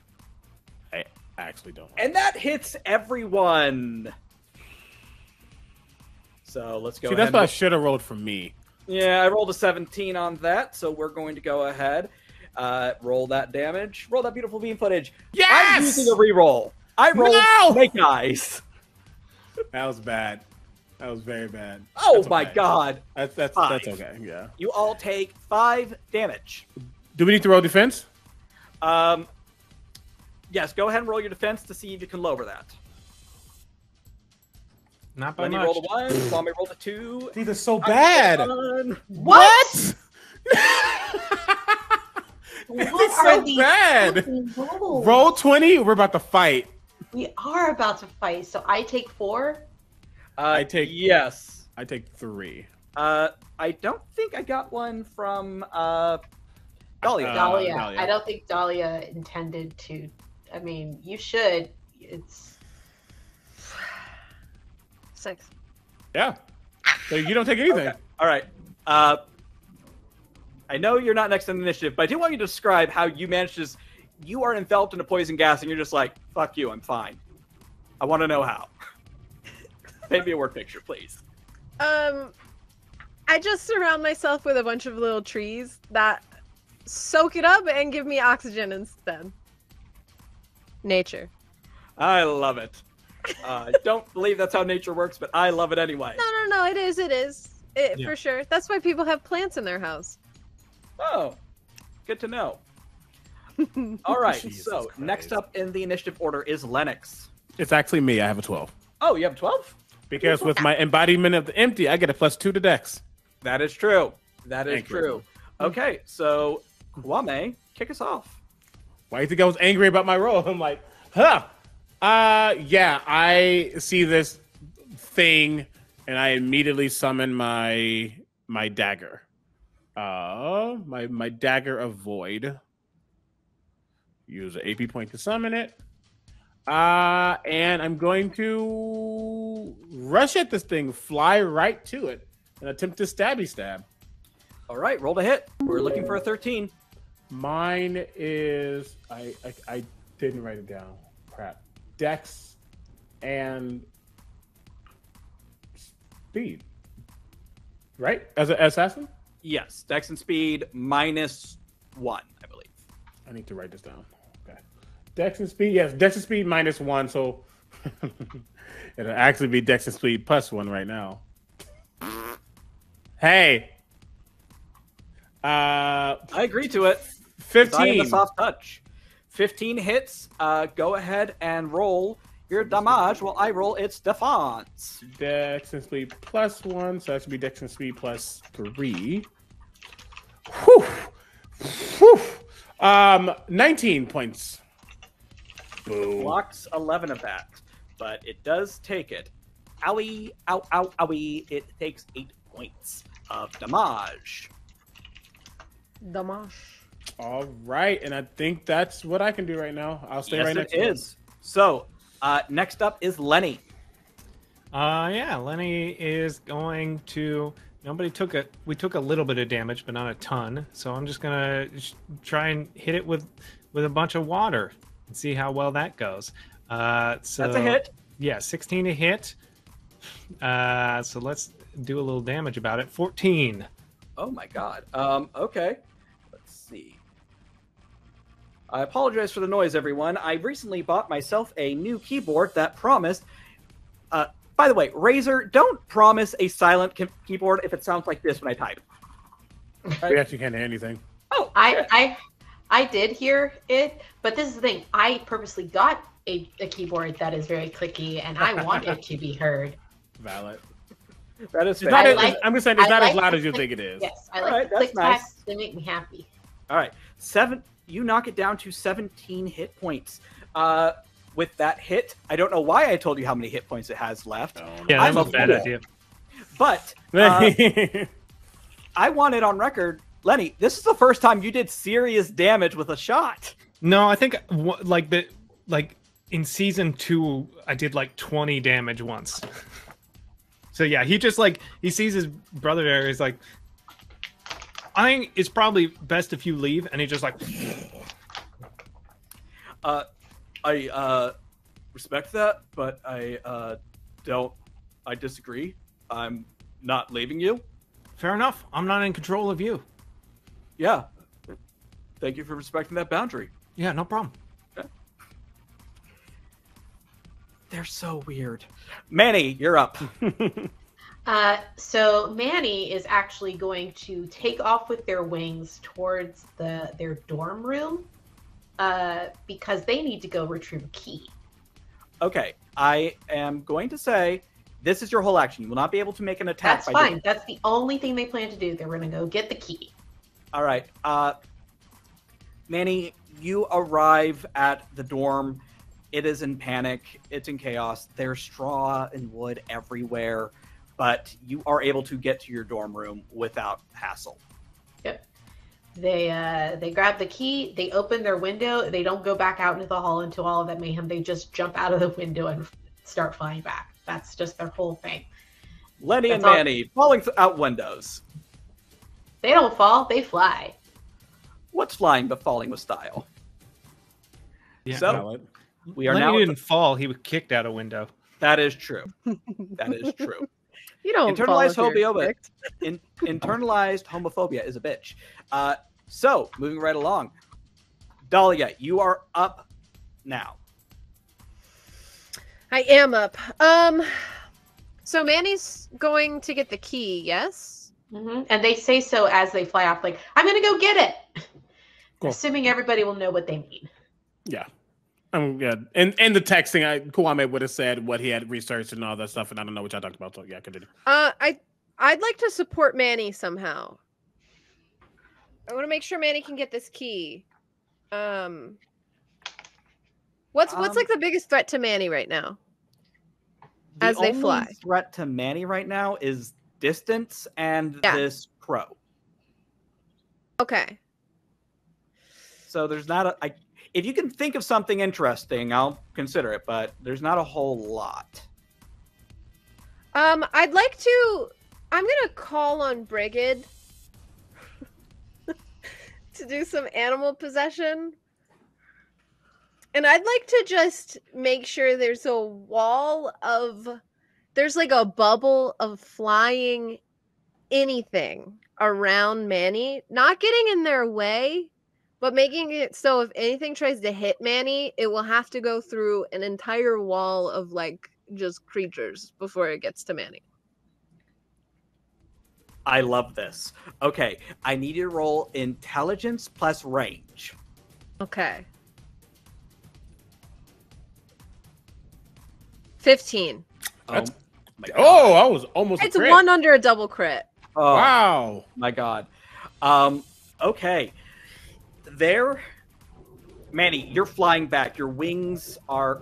I actually don't. And that hits everyone. So let's go See, that's what I should have rolled for me. Yeah, I rolled a 17 on that, so we're going to go ahead, uh, roll that damage, roll that beautiful beam footage. Yes, I'm using a reroll. I rolled No! snake eyes. That was bad. That was very bad. Oh That's my okay. god! That's that's Five. that's okay. Yeah. You all take five damage. Do we need to roll defense? Um, yes, go ahead and roll your defense to see if you can lower that. Not by Lenny much. rolled a one, Kwame rolled a two. These are so bad. What? What [LAUGHS] This is are so these bad. rolls? Roll twenty. We're about to fight. We are about to fight, so I take four. Uh, I take- yes. I take three. Uh, I don't think I got one from uh, Dahlia. Uh, Dahlia. Dahlia. I don't think Dahlia intended to. I mean, you should. It's [SIGHS] Six. Yeah. So you don't take anything. Okay. All right. Uh, I know you're not next on the initiative, but I do want you to describe how you managed to. You are enveloped in a poison gas, and you're just like, "Fuck you, I'm fine." I want to know how. [LAUGHS] Paint me a word picture, please. Um, I just surround myself with a bunch of little trees that soak it up and give me oxygen instead. Nature. I love it. Uh, I don't believe that's how nature works, but I love it anyway. No, no, no. It is. It is. It, Yeah. For sure. That's why people have plants in their house. Oh, good to know. [LAUGHS] All right. Jesus so Christ. next up in the initiative order is Lennox. It's actually me. I have a twelve. Oh, you have twelve. Because with my embodiment of the empty, I get a plus two to Dex. That is true. That is Thank you. true. Okay, so Kwame, kick us off. Why do you think I was angry about my role? [LAUGHS] I'm like, huh. Uh yeah, I see this thing and I immediately summon my my dagger. Uh my my dagger of void. Use an AP point to summon it. Uh and I'm going to rush at this thing, fly right to it, and attempt to stabby stab. All right, roll to hit. We're looking for a 13. Mine is I, I I didn't write it down. Crap. Dex and speed. Right? As an assassin? Yes, Dex and Speed minus one, I believe. I need to write this down. Dex and speed, yes, Dex and speed minus one, so [LAUGHS] it'll actually be Dex and speed plus one right now. Hey, Uh, I agree to it. Fifteen. soft touch. 15 hits. Uh, go ahead and roll your damage while I roll its defense. Dex and speed plus one, so that should be Dex and speed plus three. Whew. Whew. Um, nineteen points. Boom. Blocks 11 of that, but it does take it. Owie, ow, ow, owie. It takes 8 points of damage. Damage. All right, and I think that's what I can do right now. I'll stay yes, right next it to him. is. So, uh, next up is Lenny. Uh, yeah, Lenny is going to. Nobody took it. We took a little bit of damage, but not a ton. So I'm just gonna sh- try and hit it with with a bunch of water and see how well that goes. Uh, so That's a hit. Yeah, 16 to hit. Uh, so let's do a little damage about it. 14. Oh my god. Um, okay. Let's see. I apologize for the noise, everyone. I recently bought myself a new keyboard that promised. Uh, by the way, Razer, don't promise a silent ke- keyboard if it sounds like this when I type. We actually can't hear anything. Oh, I I I did hear it, but this is the thing. I purposely got a, a keyboard that is very clicky, and I want it to be heard. [LAUGHS] Valid. that is fair. not I as, like- I'm just saying it's I not as loud as you click- think it is. Yes, I like right, click nice. Taps, they make me happy. All right, seven. You knock it down to 17 hit points. Uh, with that hit, I don't know why I told you how many hit points it has left, Oh, Yeah, I'm that a a bad idea. but. [LAUGHS] Uh, I want it on record, Lenny. This is the first time you did serious damage with a shot. No, I think like the like in season two, I did like 20 damage once. [LAUGHS] so yeah, he just like he sees his brother there. He's like, I think it's probably best if you leave, and he just like, [LAUGHS] Uh, I uh, respect that, but I uh, don't. I disagree. I'm not leaving you. fair enough. I'm not in control of you. Yeah. Thank you for respecting that boundary. Yeah, no problem. They're so weird. Manny, you're up. [LAUGHS] Uh, so Manny is actually going to take off with their wings towards the their dorm room, uh, because they need to go retrieve a key. Okay, I am going to say this is your whole action. You will not be able to make an attack. That's by fine. doing- That's the only thing they plan to do. They're going to go get the key. All right. Uh, Manny, you arrive at the dorm. It is in panic. It's in chaos. There's straw and wood everywhere, but you are able to get to your dorm room without hassle. They uh, they grab the key. They open their window. They don't go back out into the hall into all of that mayhem. They just jump out of the window and start flying back. That's just their whole thing. Lenny and That's all- Manny falling th- out windows. They don't fall. They fly. What's flying but falling with style? Yeah. So Valid. we are Lenny now. didn't fall. He was kicked out a window. That is true. That is true. [LAUGHS] You don't Internalized fall if you're phobia, but- kicked. In- internalized homophobia is a bitch. Uh, so moving right along, Dahlia, you are up now. I am up. Um, so Manny's going to get the key. Yes. Hmm And they say so as they fly off. Like I'm going to go get it. Cool. Assuming everybody will know what they mean. Yeah. I'm good. and and the texting, I Kwame would have said what he had researched and all that stuff, and I don't know what y'all talked about. So yeah, continue. Uh, I I'd like to support Manny somehow. I want to make sure Manny can get this key. Um, what's what's Um, like the biggest threat to Manny right now? The As they only fly. threat to Manny right now is distance and Yeah. this crow. Okay. So there's not a. I, if you can think of something interesting, I'll consider it. But there's not a whole lot. Um, I'd like to. I'm gonna call on Brigid [LAUGHS] to do some animal possession, and I'd like to just make sure there's a wall of, there's like a bubble of flying anything around Manny, not getting in their way, but making it so if anything tries to hit Manny, it will have to go through an entire wall of like just creatures before it gets to Manny. I love this. Okay, I need you to roll intelligence plus range. Okay. 15. That's- my God. Oh, I was almost. a It's crit. one under a double crit. Oh, Wow. my God. Um, okay. There, Manny, you're flying back. Your wings are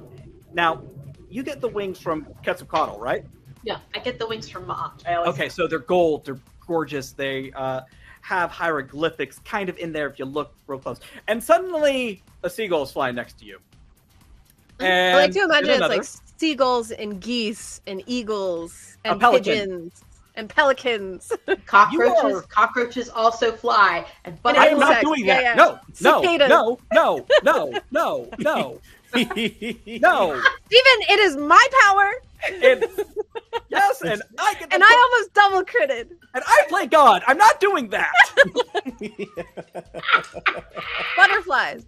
now. You get the wings from Quetzalcoatl, right? Yeah, I get the wings from mom. I always Okay, so they're gold. They're gorgeous. They uh, have hieroglyphics kind of in there if you look real close. And suddenly, a seagull is flying next to you. I like to imagine it's like seagulls and geese and eagles and pelican. pigeons and pelicans. [LAUGHS] cockroaches. Are- Cockroaches also fly, and But I am insects, not doing that. yeah. No, no, Cicadas. no, no, no, no, no, [LAUGHS] no. Steven, it is my power, It's, [LAUGHS] yes, and I get and I almost double critted. and I play God. I'm not doing that. Butterflies.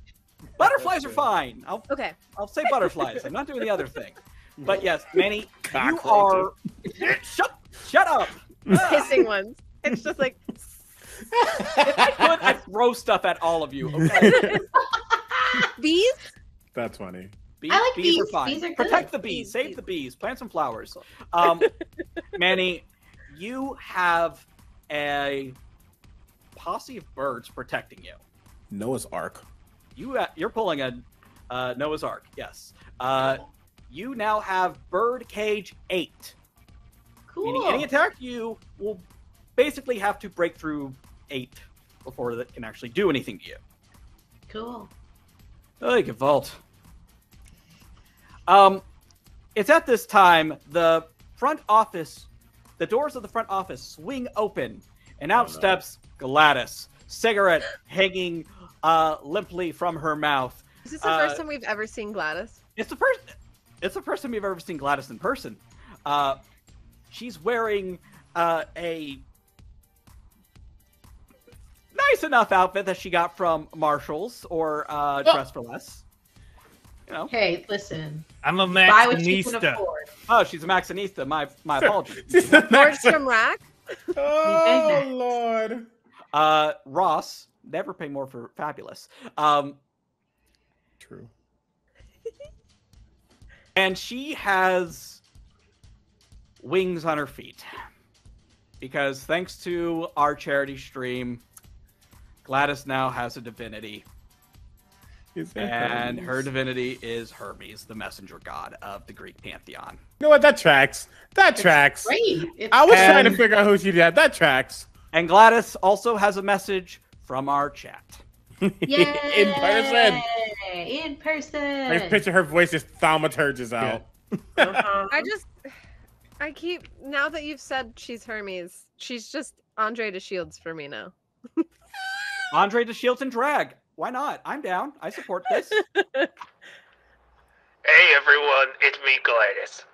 Butterflies are fine. I'll Okay. I'll say butterflies. I'm not doing the other thing. [LAUGHS] But yes, Manny, you are [LAUGHS] shut shut up. [LAUGHS] Hissing ones. It's just like if I could, I'd throw stuff at all of you. Okay. bees. That's funny. Bees, I like bees are bees. fine. Bees are good. Protect the bees. Bees, Save bees. the bees. Plant some flowers. Um, Manny, you have a posse of birds protecting you. Noah's Ark. You uh, you're pulling a uh, Noah's Ark. Yes. Uh, you now have bird cage eight. Meaning cool. any attack you will basically have to break through eight before that can actually do anything to you. Cool. Oh, you can vault. Um, it's at this time the front office, the doors of the front office swing open, and out Oh, no. steps Gladys, cigarette hanging uh, limply from her mouth. Is this the Uh, first time we've ever seen Gladys? It's the first. It's the first time we've ever seen Gladys in person. Uh, she's wearing uh, a nice enough outfit that she got from Marshalls or uh, Oh. Dress for Less. You know. Hey, listen. I'm a Buy what you can Maxinista. Oh, she's a Maxinista. My my [LAUGHS] apologies. Nordstrom Rack. oh Lord. uh, Ross never pay more for fabulous. Um, True. and she has wings on her feet because thanks to our charity stream gladys now has a divinity Is that and Hermes? her divinity is hermes the messenger god of the greek pantheon You know what? That tracks. That tracks. Great. It's I was trying to figure out who she did. That tracks. and gladys also has a message from our chat Yay! In person. In person. I just picture her voice just thaumaturges out. Uh-huh. I just, I keep now that you've said she's Hermes, she's just Andre de Shields for me now. [LAUGHS] andre de shields and drag why not i'm down i support this [LAUGHS] Hey everyone, it's me, Gladys.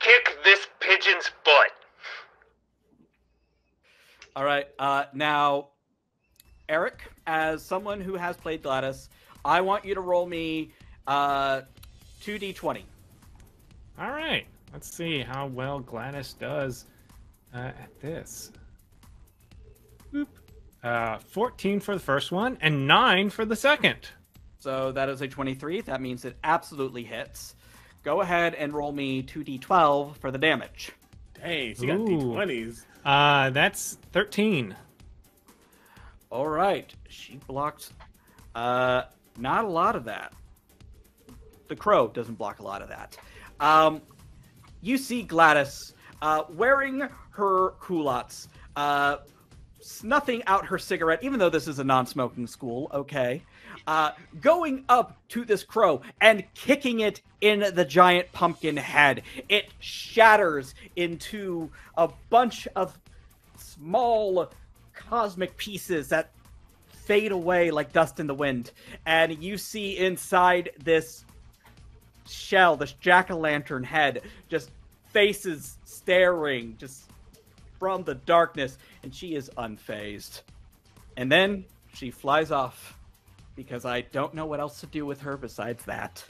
Kick this pigeon's butt. All right. Uh, now, Eric, as someone who has played Gladys, I want you to roll me uh, 2d20. All right. Let's see how well Gladys does uh, at this. Boop. Uh, 14 for the first one and 9 for the second. So that is a 23. That means it absolutely hits. Go ahead and roll me 2d12 for the damage. Dang, she got Ooh. D20s. Uh, that's 13. All right. She blocks. uh, not a lot of that. The crow doesn't block a lot of that. Um, you see Gladys uh, wearing her culottes, uh, snuffing out her cigarette, even though this is a non smoking school, okay? Uh, going up to this crow and kicking it in the giant pumpkin head. It shatters into a bunch of small cosmic pieces that fade away like dust in the wind. And you see inside this shell, this jack o' lantern head, just faces staring just from the darkness, and she is unfazed. And then she flies off because I don't know what else to do with her besides that.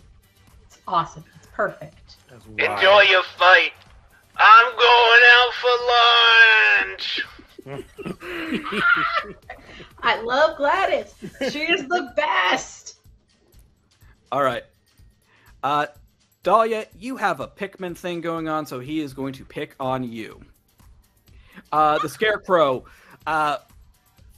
It's awesome. It's perfect. Enjoy your fight. I'm going out for lunch. [LAUGHS] I love Gladys. She is the best. All right. Uh, Dahlia, you have a Pikmin thing going on, so he is going to pick on you. Uh, the Scarecrow uh,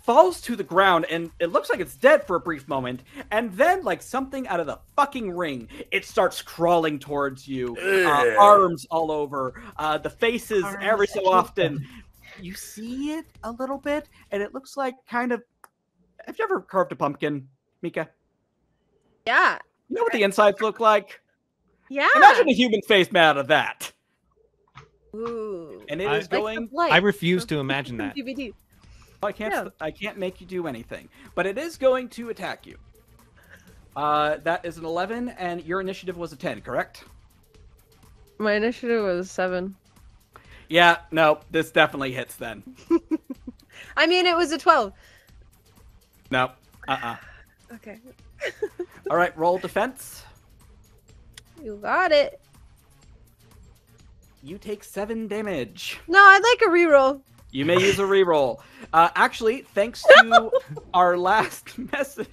falls to the ground, and it looks like it's dead for a brief moment, and then, like something out of the fucking ring, it starts crawling towards you. Uh, arms all over, uh, the faces Arms. every so often. You see it a little bit, and it looks like kind of. Have you ever carved a pumpkin, Mika? Yeah. You know what the insides look like? Yeah. Imagine a human face made out of that. Ooh. And it I- is going. blight I refuse to [LAUGHS] imagine that. DVD. I can't. yeah. I can't make you do anything, but it is going to attack you. Uh, that is an eleven, and your initiative was a ten, correct? My initiative was seven. Yeah. No, this definitely hits then. [LAUGHS] I mean, it was a 12. No. Uh. uh Okay. [LAUGHS] All right. Roll defense. You got it. You take seven damage. No, I'd like a reroll. You may use a [LAUGHS] reroll. Uh, actually, thanks to our last message,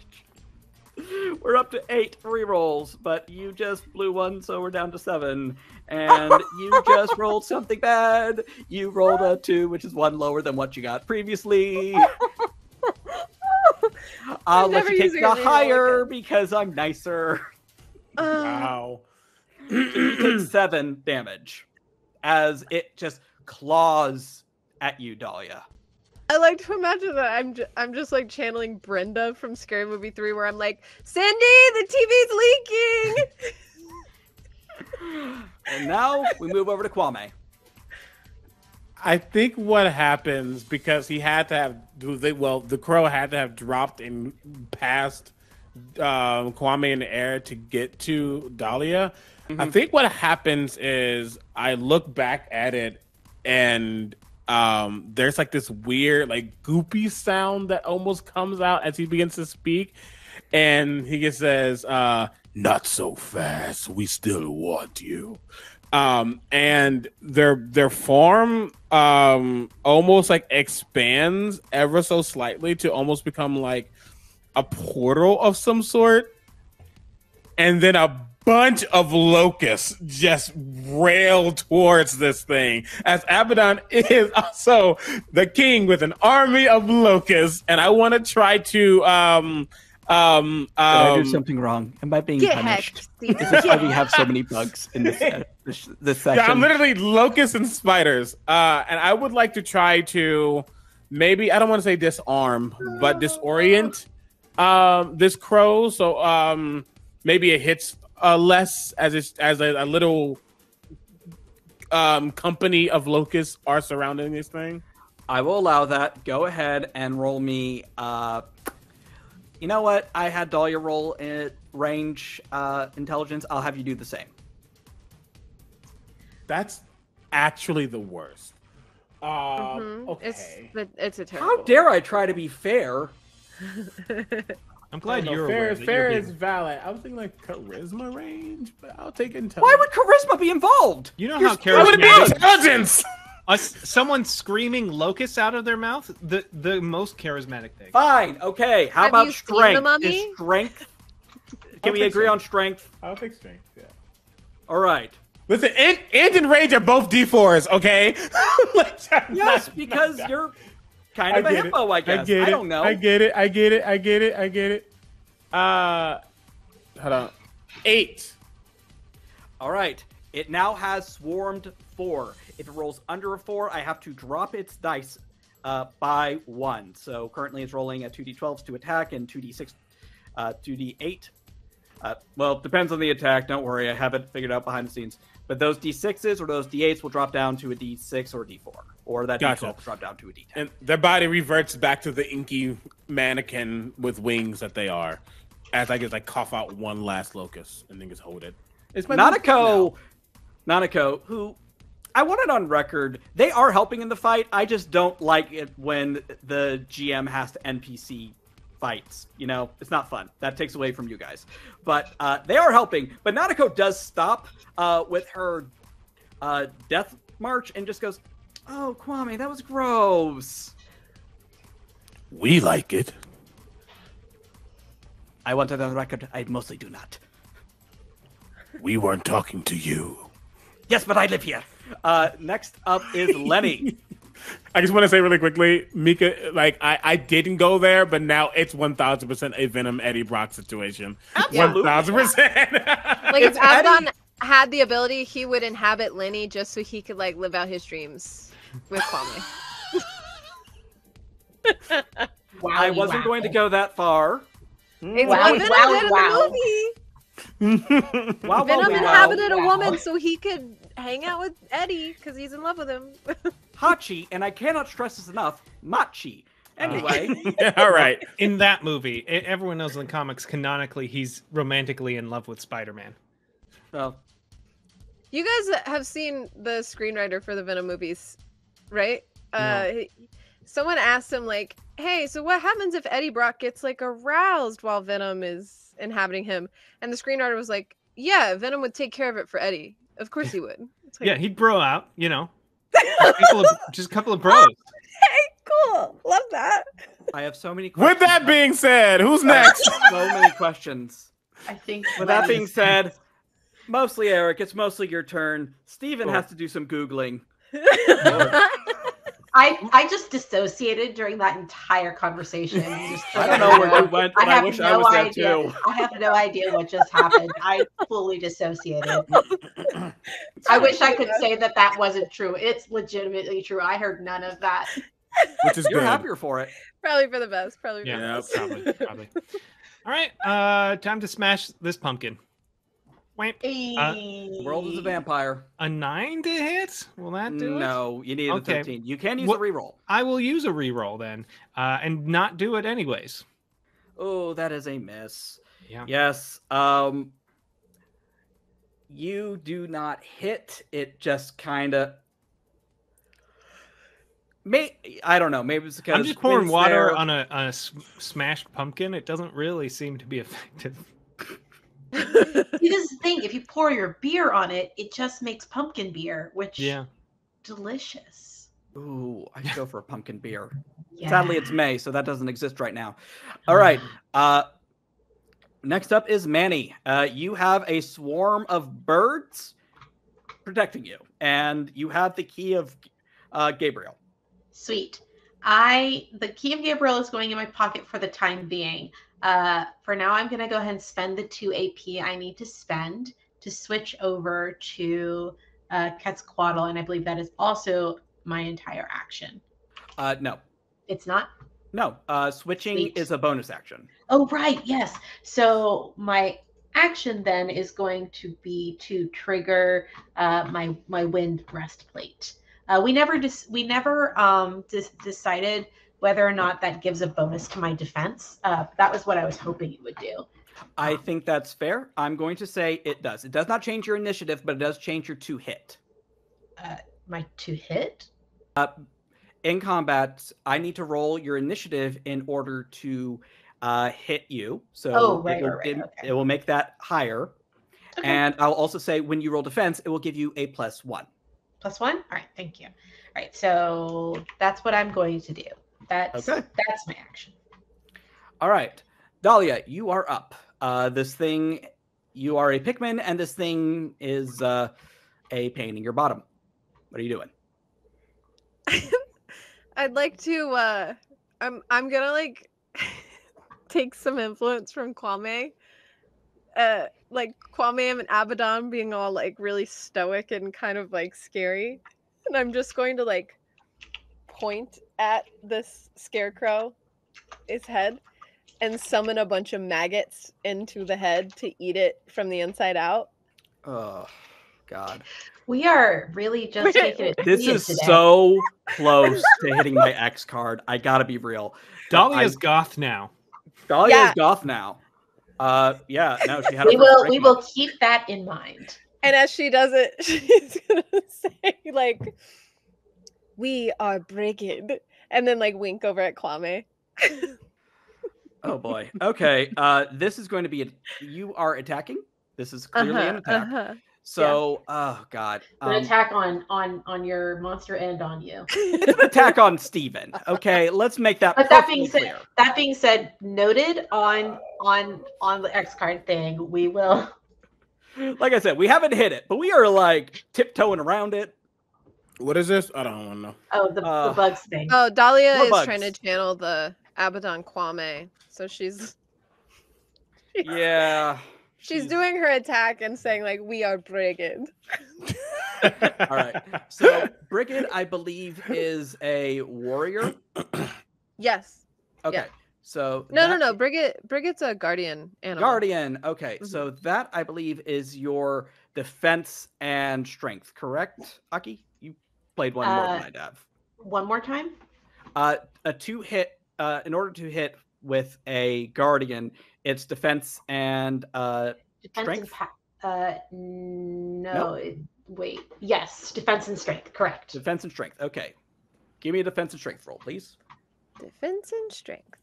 we're up to eight rerolls, but you just blew one, so we're down to seven. And [LAUGHS] you just rolled something bad. You rolled a two, which is one lower than what you got previously. [LAUGHS] I'll let you take the higher again. because I'm nicer. Uh, Wow. [CLEARS THROAT] you take seven damage as it just claws at you, Dahlia. I like to imagine that I'm ju- I'm just like channeling Brenda from Scary Movie 3 where I'm like, "Cindy, the TV's leaking." [LAUGHS] And now we move over to Kwame. I think what happens because he had to have they well the crow had to have dropped and passed um, Kwame in the air to get to Dahlia. I think what happens is I look back at it and um, there's like this weird like goopy sound that almost comes out as he begins to speak, and he just says, uh, "Not so fast. We still want you." um and their their form um almost like expands ever so slightly to almost become like a portal of some sort and then a bunch of locusts just rail towards this thing as abaddon [LAUGHS] is also the king with an army of locusts and i want to try to um um Did I do um something wrong? Am I being Get punished? hecked, Is this why we have so [LAUGHS] many bugs in this uh, this, this section? Yeah, I'm literally locusts and spiders. Uh, and I would like to try to maybe I don't want to say disarm, but disorient um this crow. So um maybe it hits uh less as it's as a, a little um company of locusts are surrounding this thing. I will allow that. Go ahead and roll me. Uh, you know what? I had Dahlia roll in range uh, intelligence. I'll have you do the same. That's actually the worst. Um, Mhm. okay. It's the- it's a How terrible. dare I try to be fair? I'm glad you're fair, aware that fair you're is valid. I was thinking like charisma range, but I'll take intelligence. Why would charisma be involved? You know You're how charisma. Would it be charismatic intelligence? [LAUGHS] us someone screaming locusts out of their mouth the the most charismatic thing. Fine. Okay. How Have about you seen the strength? mummy? Is strength? I'll Can we take agree on strength. strength? I'll take strength. Yeah. All right. Listen, and, and in range are both D4s, okay? [LAUGHS] Like, Yes, because [LAUGHS] you're kind of a get it. hippo, I guess. I get it. don't know. I get it. I get it. I get it. I get it. Uh, hold on. Eight. All right. It now has swarmed four. If it rolls under a four, I have to drop its dice uh, by one. So currently it's rolling a 2d12s to attack and 2d6, uh, 2d8. Uh, well, depends on the attack. Don't worry. I have it figured out behind the scenes. But those d6s or those d8s will drop down to a d6 or a d4. Or that Gotcha. d12 will drop down to a d10. And their body reverts back to the inky mannequin with wings that they are. As I just like cough out one last locust and then just hold it. It's my Nanako, Nanako, who I want it on record, they are helping in the fight. I just don't like it when the GM has to NPC fights. You know, it's not fun. That takes away from you guys. But uh, they are helping. But Nanako does stop uh, with her uh, death March and just goes, "Oh, Kwame, that was gross." We like it. I want it on record. I mostly do not. We weren't talking to you. Yes, but I live here. Uh, next up is Lenny. [LAUGHS] I just want to say really quickly, Mika, like I, I didn't go there, but now it's one thousand percent a Venom Eddie Brock situation. Absolutely. One thousand percent. Like if [LAUGHS] It's Eddie. Abaddon had the ability, he would inhabit Lenny just so he could like live out his dreams with Kwame. Wow, [LAUGHS] I wasn't going to go that far. It's Wow, what Venom wow, did in wow. the movie. Wow, wow, Venom wow. inhabited a Wow. woman so he could hang out with Eddie because he's in love with him. [LAUGHS] Hachi, and I cannot stress this enough, Machi. Anyway, [LAUGHS] All right. In that movie, everyone knows in the comics, canonically, he's romantically in love with Spider-Man. well, You guys have seen the screenwriter for the Venom movies, right? Uh, he- someone asked him like, "Hey, so what happens if Eddie Brock gets like aroused while Venom is inhabiting him?" And the screenwriter was like, "Yeah, Venom would take care of it for Eddie. Of course he would." It's like, Yeah, he'd bro out, you know, couple of, [LAUGHS] just a couple of bros. Hey, cool, love that. I have so many questions. With that being said, who's next? so many questions. I think. With that being Lenny's- said, mostly Eric, it's mostly your turn. Steven Cool. has to do some Googling. [LAUGHS] I I just dissociated during that entire conversation. Just I don't know where you went, I but I, have wish I no was there idea. too. I have no idea what just happened. I fully dissociated. [LAUGHS] I wish I could say that that wasn't true. It's legitimately true. I heard none of that. Which is You're good. happier for it. probably for the best. Probably for Yeah, the Yep. best. probably, probably. [LAUGHS] All right, uh, time to smash this pumpkin. Wait, The world is a vampire. a nine to hit? Will that do it? No, you need a 13. You can use What- a reroll. I will use a reroll then, uh, and not do it anyways. Oh, that is a miss. Yeah. Yes. Um you do not hit. It just kind of May I don't know. Maybe it's because I'm just pouring Quinn's water there. on a on a s- smashed pumpkin. It doesn't really seem to be [LAUGHS] effective. [LAUGHS] See, this is the thing. If you pour your beer on it, it just makes pumpkin beer, which Yeah. delicious. Ooh, I could go for a pumpkin beer. Yeah. Sadly, it's May, so that doesn't exist right now. All right. [SIGHS] Uh, next up is Manny. Uh, you have a swarm of birds protecting you, and you have the key of uh, Gabriel. Sweet. I the key of Gabriel is going in my pocket for the time being. Uh, for now, I'm gonna go ahead and spend the two AP I need to spend to switch over to uh, Quetzalcoatl, and I believe that is also my entire action. Uh, no, It's not. no. Uh, switching Sweet. is a bonus action. Oh, right. Yes. So my action then is going to be to trigger uh, my my wind breastplate. Uh, we never dis- we never um, dis- decided whether or not that gives a bonus to my defense. Uh, that was what I was hoping it would do. I think that's fair. I'm going to say it does. It does not change your initiative, but it does change your two hit. My two hit. In combat, I need to roll your initiative in order to uh, hit you. So Oh, right, it, will, right, right, it- okay. it will make that higher. Okay. And I'll also say when you roll defense, it will give you a plus one. Plus one. All right. Thank you. All right. So that's what I'm going to do. That's Okay. that's my action. All right. Dahlia, you are up. Uh, this thing, you are a Pikmin, and this thing is uh, a pain in your bottom. What are you doing? [LAUGHS] I'd like to uh I'm I'm gonna like [LAUGHS] take some influence from Kwame. Uh like Kwame and Abaddon being all like really stoic and kind of like scary. And I'm just going to like point at this scarecrow its head and summon a bunch of maggots into the head to eat it from the inside out. Oh, God. We are really just [LAUGHS] taking it. This is today. so close to hitting my X card. I gotta be real. Dahlia's is goth now. Dahlia Yeah. is goth now. Uh, yeah, no, she had. her We first will we will keep that in mind. And as she does it, [LAUGHS] she's gonna say like, "We are Brigid," and then like wink over at Kwame. Oh boy. Okay. Uh, this is going to be. A, you are attacking. This is clearly an Uh-huh, attack. uh-huh. So, oh god, An um, attack on on on your monster and on you. it's an attack on Steven. Okay, let's make that. But that being perfectly said, that being said, noted on on on the X card thing, we will. like I said, we haven't hit it, but we are like tiptoeing around it. What is this? I don't want to know. Oh, the, Uh, the bugs thing. Oh, Dahlia More is trying to channel the Abaddon Kwame. So she's [LAUGHS] Yeah. she's doing her attack and saying like we are Brigid. [LAUGHS] All right. So Brigid, I believe, is a warrior. [COUGHS] Yes. Okay. So No, no, that- no. Brigid Brigid's a guardian animal. Guardian. Okay. Mhm. So that I believe is your defense and strength, correct? Aki, you played one more than Uh, I'd have. One more time. Uh, a two hit. Uh, in order to hit with a guardian, it's defense and uh, Defense and Strength? pa- uh no, it- wait. Yes, defense and strength. Correct. defense and strength. Okay. Give me a defense and strength roll, please. Defense and strength.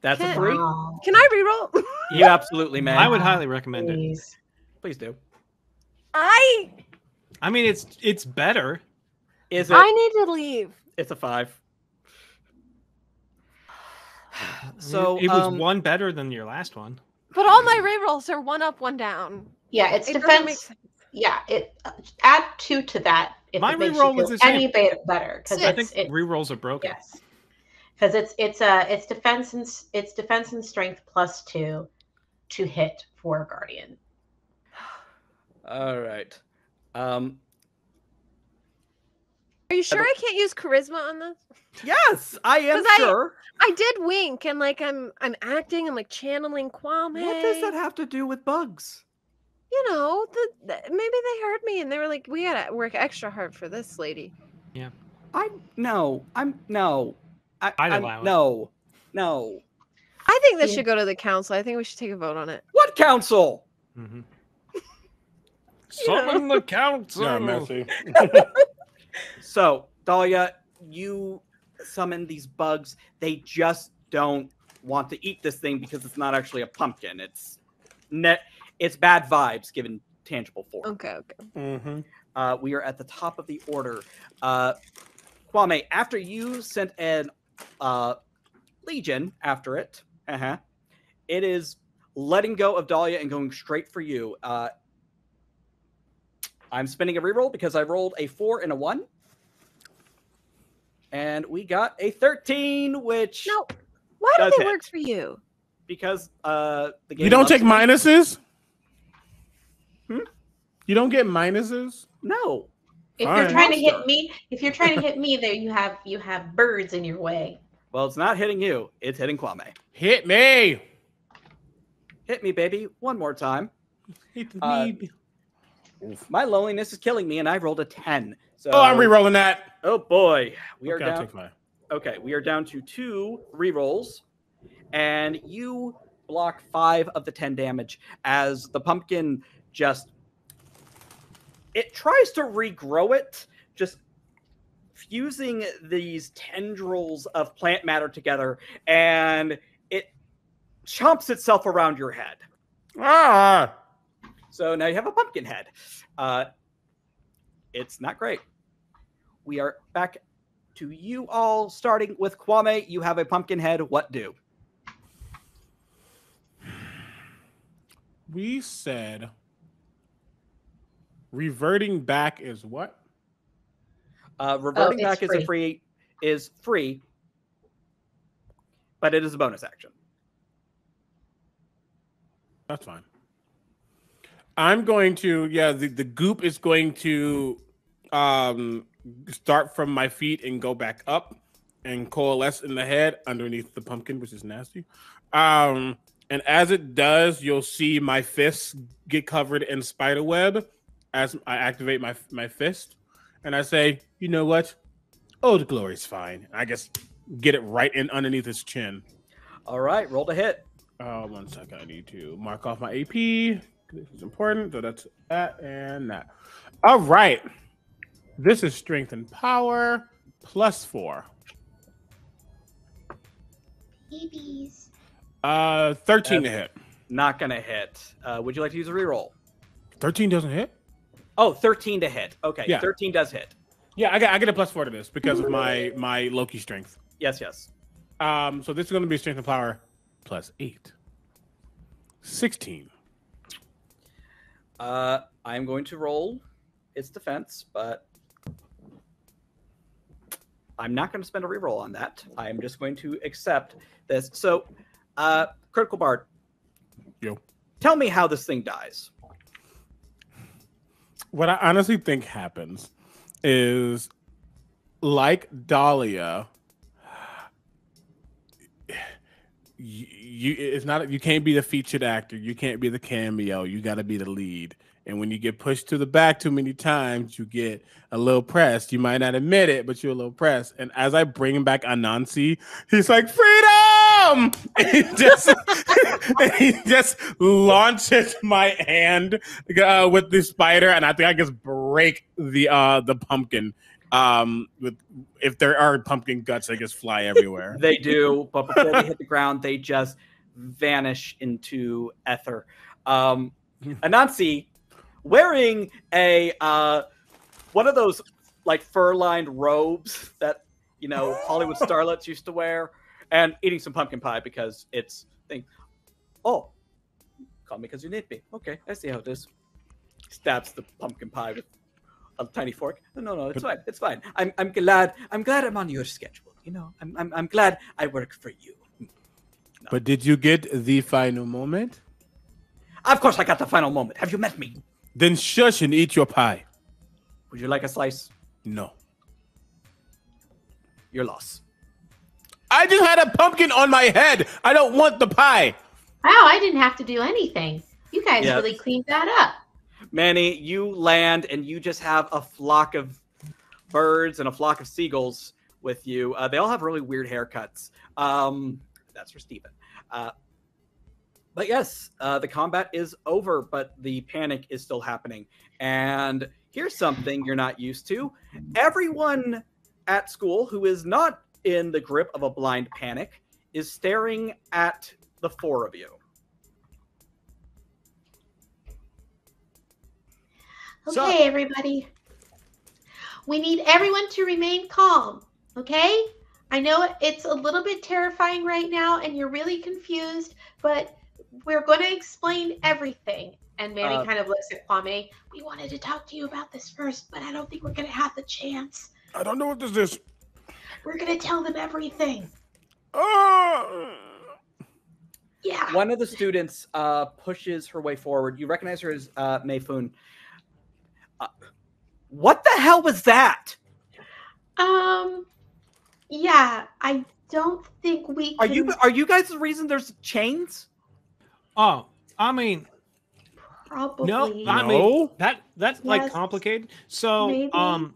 That's a Can- three. Wow. Can I reroll? You absolutely [LAUGHS] may. I would highly recommend it. Please. Please do. I I mean, it's it's better. Is it? I need to leave. It's a five. So it was um, one better than your last one. But all my rerolls are one up, one down. Yeah, it's It doesn't make defense. sense. Yeah, it uh, add two to that if My it makes reroll was the same. any be- better because I think it, rerolls are broken. yes, because it's it's uh it's defense and it's defense and strength plus two to hit for guardian. All right. Um. Are you sure don't- I can't use charisma on this? Yes, I am I- sure. I did wink and like I'm I'm acting, I'm like channeling Kwame. What does that have to do with bugs? You know, the, the- maybe they heard me and they were like, "We gotta work extra hard for this lady." Yeah. I no. I'm no. I, I'd I'm- allow it. no. No. I think this Yeah. should go to the council. I think we should take a vote on it. What council? Mhm. You know. Summon the council. Yeah, messy. [LAUGHS] So Dahlia, you summon these bugs. They just don't want to eat this thing because it's not actually a pumpkin. It's net. It's bad vibes given tangible form. Okay, okay. hmm Uh, we are at the top of the order. Uh, Kwame, after you sent an uh, legion after it, uh-huh, it is letting go of Dahlia and going straight for you. Uh, I'm spinning a reroll because I rolled a four and a one. And we got a 13, which No, why do Does they hit. work for you? because uh, the game You don't take me- minuses. Hmm? You don't get minuses. No, If Fine. you're trying to hit me, if you're trying to hit me, there you have you have birds in your way. well, it's not hitting you. It's hitting Kwame. Hit me. Hit me, baby, one more time. Hit Uh, me. My loneliness is killing me, and I rolled a 10. So, Oh, I'm re-rolling that. Oh boy, we are okay, I'll down. Okay, we are down to two rerolls, and you block five of the ten damage as the pumpkin just it tries to regrow it, just fusing these tendrils of plant matter together, and it chomps itself around your head. Ah. So now you have a pumpkin head. Uh, it's not great. We are back to you all, starting with Kwame. You have a pumpkin head. What do? We said reverting back is what? Uh, reverting it's back is a free. free is free, but it is a bonus action. That's fine. I'm going to yeah, the, the goop is going to um start from my feet and go back up and coalesce in the head underneath the pumpkin, which is nasty. Um and as it does, you'll see my fists get covered in spider web as I activate my my fist. And I say, you know what? Old glory's fine. I guess get it right in underneath his chin. All right, roll to hit. Uh, one second. I need to mark off my AP. This is important. So that's that and that. All right. This is strength and power plus four. Babies. Uh, thirteen to hit. Not gonna hit. Uh, would you like to use a reroll? 13 doesn't hit. Oh, 13 to hit. Okay, Yeah. 13 does hit. Yeah, I get I get a plus four to this because of my my Loki strength. Yes, yes. Um, so this is going to be strength and power plus eight. 16. Uh, I'm going to roll its defense, but I'm not going to spend a reroll on that. I'm just going to accept this. So, uh, critical bard. Yo. Tell me how this thing dies. What I honestly think happens is like Dahlia. You, it's not you can't be the featured actor. You can't be the cameo. You got to be the lead. And when you get pushed to the back too many times you get a little pressed. You might not admit it but you're a little pressed. And as i bring him back anansi he's like freedom! And [LAUGHS] he just and [LAUGHS] he just launches my hand uh, with the spider and i think i just break the uh the pumpkin um with if there are pumpkin guts they just fly everywhere [LAUGHS] They do, but before they hit the ground, they just vanish into ether. Um, [LAUGHS] Anansi, wearing a uh, one of those like fur-lined robes that you know Hollywood [LAUGHS] starlets used to wear, and eating some pumpkin pie because it's thing. Oh, call me because you need me. Okay, I see how it is. Stabs the pumpkin pie with a tiny fork. No, no, it's fine. It's fine. I'm, I'm glad. I'm glad I'm on your schedule. You know, I'm, I'm, I'm glad I work for you. But did you get the final moment? Of course, I got the final moment. Have you met me? Then shush and eat your pie. Would you like a slice? No. Your loss. I just had a pumpkin on my head. I don't want the pie. Wow, I didn't have to do anything. You guys Yes. really cleaned that up. Manny, you land and you just have a flock of birds and a flock of seagulls with you. Uh, they all have really weird haircuts. Um, that's for Steven. Uh, but yes, uh, the combat is over, but the panic is still happening. And here's something you're not used to everyone at school who is not in the grip of a blind panic is staring at the four of you. Okay, So- everybody. We need everyone to remain calm, okay? I know it's a little bit terrifying right now and you're really confused, but we're going to explain everything. And Manny Uh, kind of looks at Kwame. We wanted to talk to you about this first, but I don't think we're going to have the chance. I don't know what this is. We're going to tell them everything. Oh. Yeah. one of the students uh, pushes her way forward. You recognize her as uh, Mayfun. Uh, what the hell was that? Um, yeah, I don't think we Are you are you guys the reason there's chains? Oh, I mean, probably. no, I No. mean that that's like complicated. So, Maybe. um,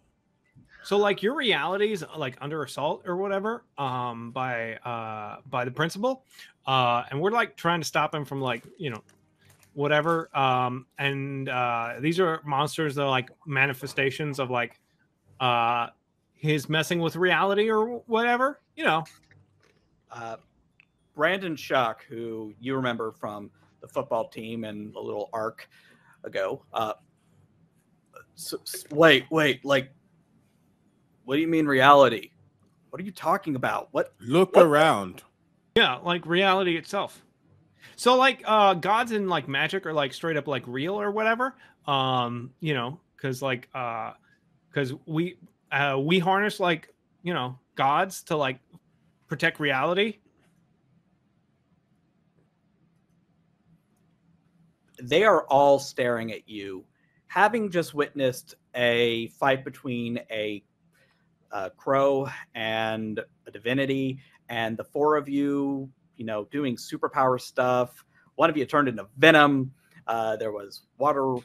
so like your reality is like under assault or whatever, um, by uh by the principal, uh, and we're like trying to stop him from like you know whatever um and uh these are monsters that are like manifestations of like uh his messing with reality or whatever you know Uh, Brandon Shock, who you remember from the football team and a little arc ago. Uh, so, s- wait, wait, like, what do you mean reality? What are you talking about? What? Look What? around. yeah like reality itself so like uh gods and like magic are like straight up like real or whatever. Um you know because like uh because we uh we harness like you know gods to like protect reality. They are all staring at you, having just witnessed a fight between a, uh crow and a divinity, and the four of you, you know, doing superpower stuff. One of you turned into venom. Uh, there was water.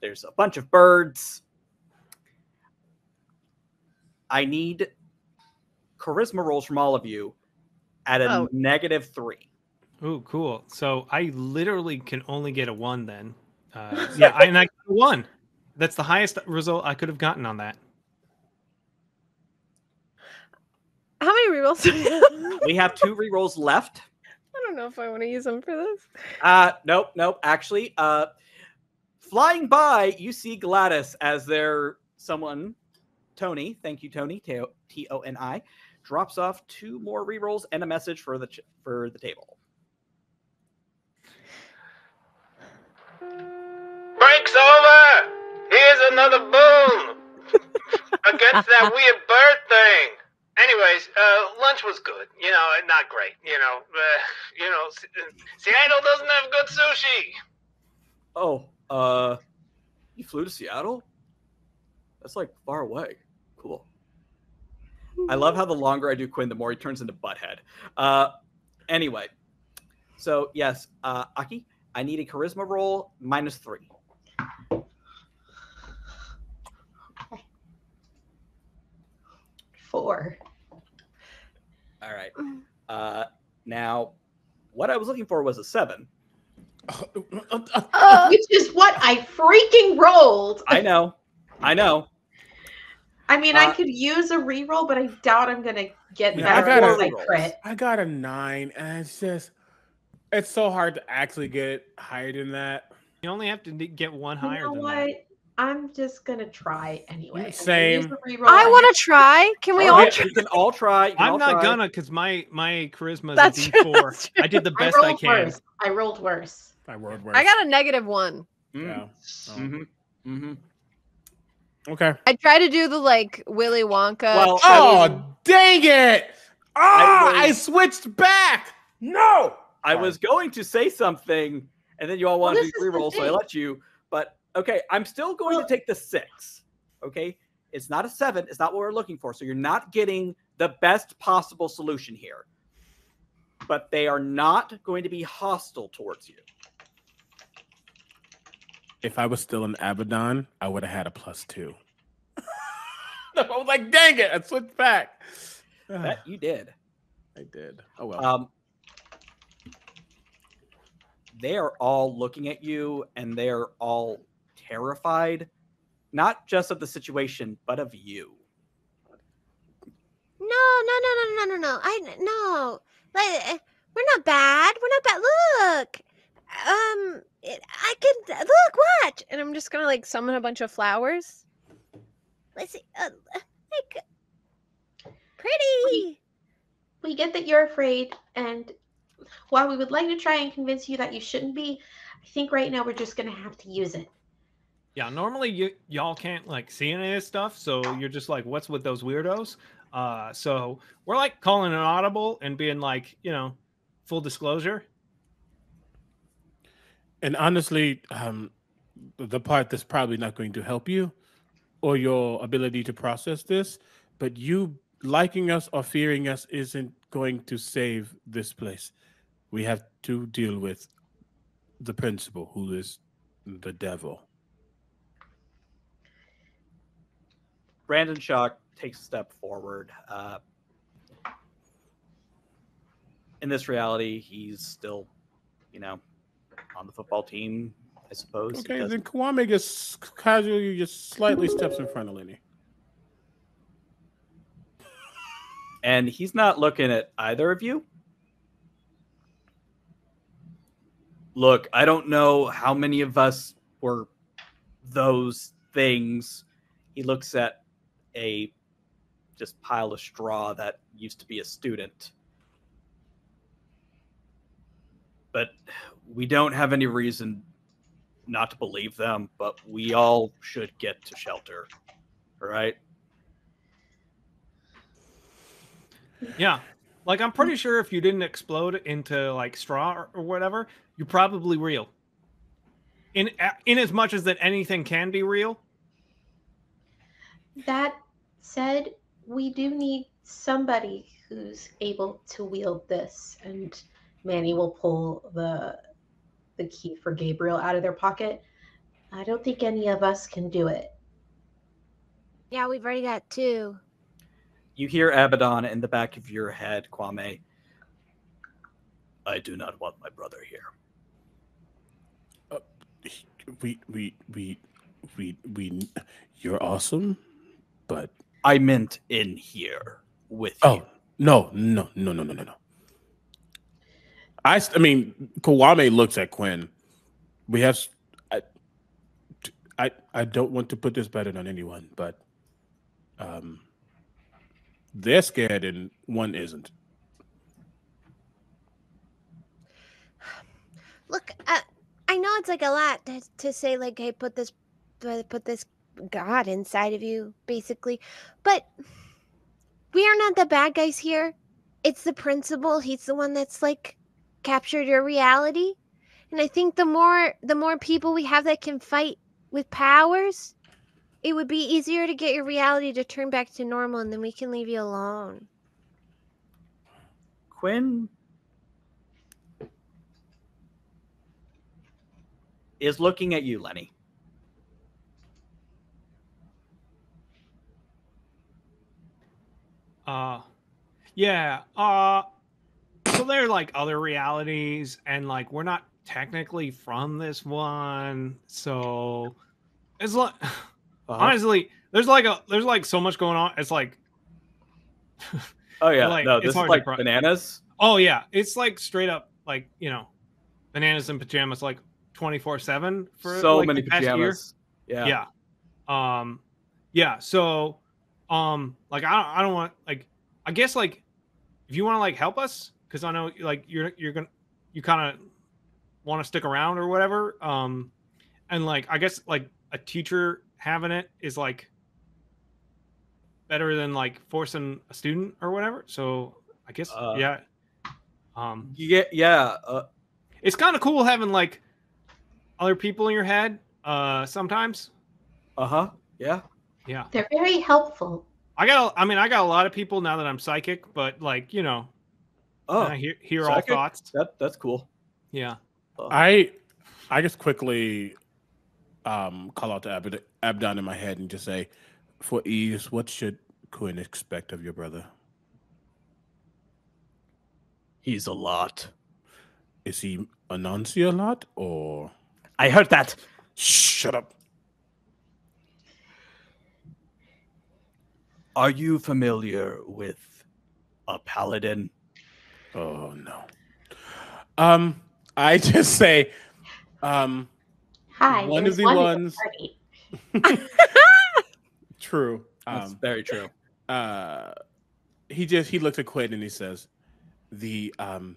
There's a bunch of birds. I need charisma rolls from all of you at a Oh. negative three. oh cool so i literally can only get a one then uh [LAUGHS] yeah I, and i got a one that's the highest result i could have gotten on that How many rerolls we [LAUGHS] have? We have two rerolls left. I don't know if I want to use them for this. Uh, nope, nope. Actually, uh, flying by, you see Gladys as their someone, Toni. Thank you, Toni. T O N I drops off two more rerolls and a message for the ch- for the table. Break's over! Here's another boom! [LAUGHS] Against that weird bird thing! Anyways, uh, lunch was good. You know, not great. You know, uh, you know, Seattle doesn't have good sushi. Oh, uh, you flew to Seattle? That's like far away. Cool. I love how the longer I do Quinn, the more he turns into butthead. Uh, anyway, so yes, uh, Aki, I need a charisma roll minus three. Four. All right. Uh, now, what I was looking for was a seven. Uh, Which is what I freaking rolled. I know, I know. I mean, I Uh, could use a reroll, but I doubt I'm gonna get Yeah, I got once a- I crit. I got a nine, and it's just it's so hard to actually get higher than that. You only have to get one You higher know than what? that. I'm just gonna try anyway. I'm Same. use the reroll. I want to try. Can we Oh, all yeah, try? You can all try. can I'm not try. gonna because my my charisma is That's a [LAUGHS] true, D4. I did the best I, rolled can. worse. I rolled worse. I rolled worse. I got a negative one. Mm, yeah. Oh. mhm, mhm. Okay. I tried to do the like Willy Wonka. Well, I was- Oh dang it! Oh, I I, switched back. No. I was going to say something, and then you all Well, wanted this to is the reroll, so I let you. But okay, I'm still going Well- to take the six. Okay, it's not a seven. It's not what we're looking for. So you're not getting the best possible solution here. But they are not going to be hostile towards you. If I was still in Abaddon, I would have had a plus two. [LAUGHS] I was like, dang it! I switched back. [SIGHS] That you did. I did. Oh well. Um, they are all looking at you, and they are all terrified, not just of the situation, but of you. No, no, no, no, no, no, no. I no. Like, eh, we're not bad. We're not bad. Look. um, it, I can look. Watch, and I'm just gonna like summon a bunch of flowers. Let's see. Uh, like, pretty. We get that you're afraid, and while we would like to try and convince you that you shouldn't be, I think right now we're just gonna have to use it. Yeah, normally you y'all can't like see any of this stuff, so you're just like, what's with those weirdos? Uh, so we're like calling an audible and being like, you know, full disclosure. And honestly, um, the part that's probably not going to help you or your ability to process this, but you liking us or fearing us isn't going to save this place. We have to deal with the principal, who is the devil. Brandon Shock takes a step forward. Uh, in this reality, he's still, you know, on the football team, I suppose. Okay, then Kwame just casually, just slightly steps in front of Lenny. and he's not looking at either of you. Look, I don't know how many of us were those things. He looks at a just pile of straw that used to be a student. But we don't have any reason not to believe them, but we all should get to shelter. All right? Yeah. Like I'm pretty sure if you didn't explode into like straw or, or whatever, you're probably real. In in as much as that anything can be real. That said, we do need somebody who's able to wield this, and Manny will pull the the key for Gabriel out of their pocket. I don't think any of us can do it. Yeah, we've already got two. You hear Abaddon in the back of your head, Kwame. I do not want my brother here. We, we, we, we, we, you're awesome, but I meant in here with Oh you. no, no, no, no, no, no, no. I mean, Kwame looks at Quinn. We have, I I don't want to put this burden on anyone, but um, they're scared and one isn't. Look, uh, I know it's like a lot to, to say, like, hey, put this, put put this God inside of you, basically. But we are not the bad guys here. It's the principal. He's the one that's like captured your reality. And I think the more the more people we have that can fight with powers, it would be easier to get your reality to turn back to normal, and then we can leave you alone. Quinn is looking at you, Lenny. Uh yeah. Uh so there are like other realities and like we're not technically from this one. So it's like [SIGHS] Uh-huh. honestly, there's like a there's like so much going on. It's like [LAUGHS] Oh yeah, [LAUGHS] like, no, this is like bananas. oh yeah, it's like straight up like, you know, bananas and pajamas like 24/7 for so like, many the past year. pajamas. Yeah. yeah um yeah so um like i don't, I don't want like i guess like if you want to like help us because i know like you're you're gonna you kind of want to stick around or whatever um and like i guess like a teacher having it is like better than like forcing a student or whatever so i guess Uh, yeah um Yeah, yeah. Uh, it's kind of cool having like other people in your head uh sometimes uh-huh. Yeah. Yeah They're very helpful. I got. I mean, I got a lot of people now that I'm psychic, but like you know, Oh, I hear, hear all thoughts. that that's cool. Yeah. Oh. I I just quickly um, call out to Abd- Abaddon in my head and just say, for ease, what should Quinn expect of your brother? He's a lot. Is he Anansi a lot or I heard that. shut up? Are you familiar with a paladin? Oh no. Um, I [LAUGHS] just say, um, Hi. One of the at the ones- [LAUGHS] true. That's Um, very true. uh he just he looks at Quinn and he says, "The um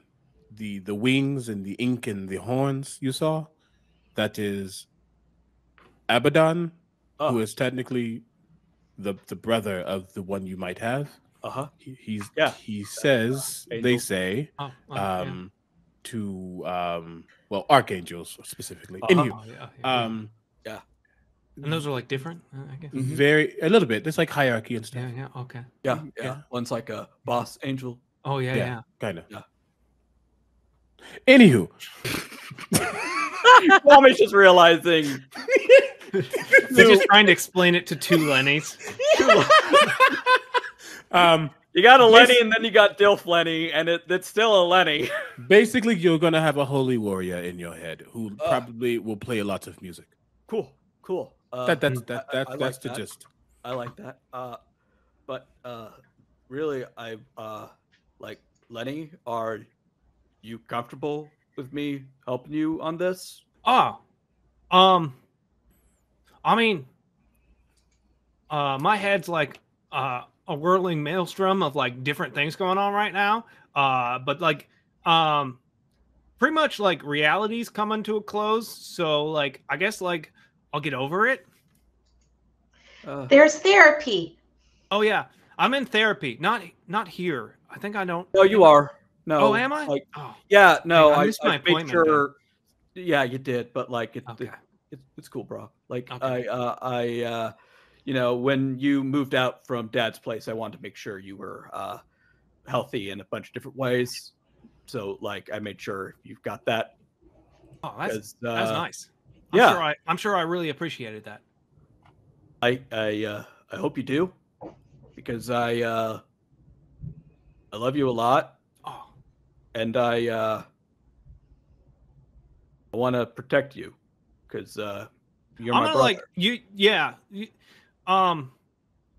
the the wings and the ink and the horns you saw, that is Abaddon, Oh, who is technically the the brother of the one you might have. uh-huh. He, he's Yeah. he says they Angel. say Oh, oh, yeah. um to um well archangels specifically. Uh-huh. Anywho, Oh, yeah, yeah. um and those are like different. uh, I guess. Mhm. very a little bit. There's like hierarchy and stuff. Yeah. Yeah. Okay. Yeah, yeah, Yeah. One's like a boss angel. Oh yeah. Yeah. Yeah. Kind of. Yeah. Anywho, [LAUGHS] Mommy's just realizing. [LAUGHS] [LAUGHS] They're just trying to explain it to two Lennies. [LAUGHS] um, You got a Yes. Lenny and then you got Dilf Lenny, and it, it's still a Lenny. [LAUGHS] basically, you're gonna have a holy warrior in your head who Ugh. probably will play lots of music. Cool, cool. Uh, that that's I- that, I- that I like that's the that. gist. I like that. Uh, but uh, really, I uh, like Lenny. Are you comfortable with me helping you on this? Ah, um, I mean, uh, my head's like uh, a whirling maelstrom of like different things going on right now. Uh, but like, um, pretty much like reality's coming to a close. So like, I guess like I'll get over it. Uh, There's therapy. Oh yeah, I'm in therapy. Not not here. I think I don't. no, you are. No. Oh, am I? Like, oh, yeah, no. I I, missed I my made appointment sure. Yeah, you did, but like it, okay. it, it's it's cool, bro. Like Okay. I uh I uh you know, when you moved out from dad's place, I wanted to make sure you were uh healthy in a bunch of different ways. So like I made sure you've got that Oh, that's 'cause, that's uh, nice. I'm yeah. sure I, I'm sure I really appreciated that. I I uh I hope you do because I uh I love you a lot Oh, and I uh I want to protect you cuz uh you're I'm my brother. like you. Yeah. You, um,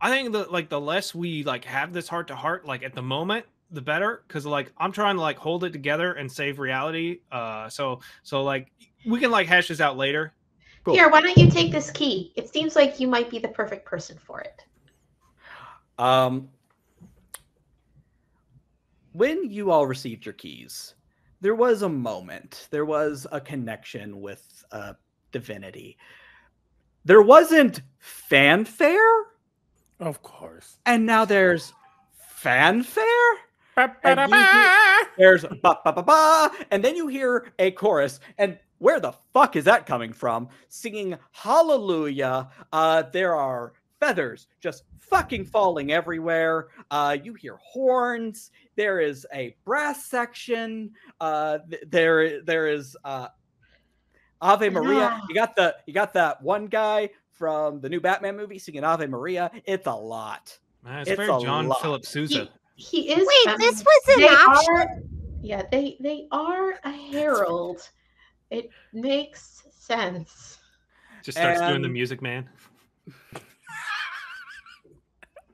I think that like the less we like have this heart to heart, like at the moment, the better. Because like I'm trying to like hold it together and save reality. Uh, so so like we can like hash this out later. Cool. Here, why don't you take this key? It seems like you might be the perfect person for it. Um, when you all received your keys, there was a moment, there was a connection with uh, divinity. There wasn't fanfare, Of course. and now there's fanfare. And you hear- there's ba ba ba ba, and then you hear a chorus, and where the fuck is that coming from? Singing Hallelujah. Uh, there are feathers just fucking falling everywhere. Uh, you hear horns. There is a brass section. Uh, th- there, there is uh, Ave Maria. Yeah. You got the, you got that one guy from the new Batman movie singing Ave Maria. It's a lot. Uh, it's It's very John lot. Philip Sousa. He, he is. Wait, um, this was an they option. are. Yeah, they they are a herald. It makes sense. Just starts doing the music man.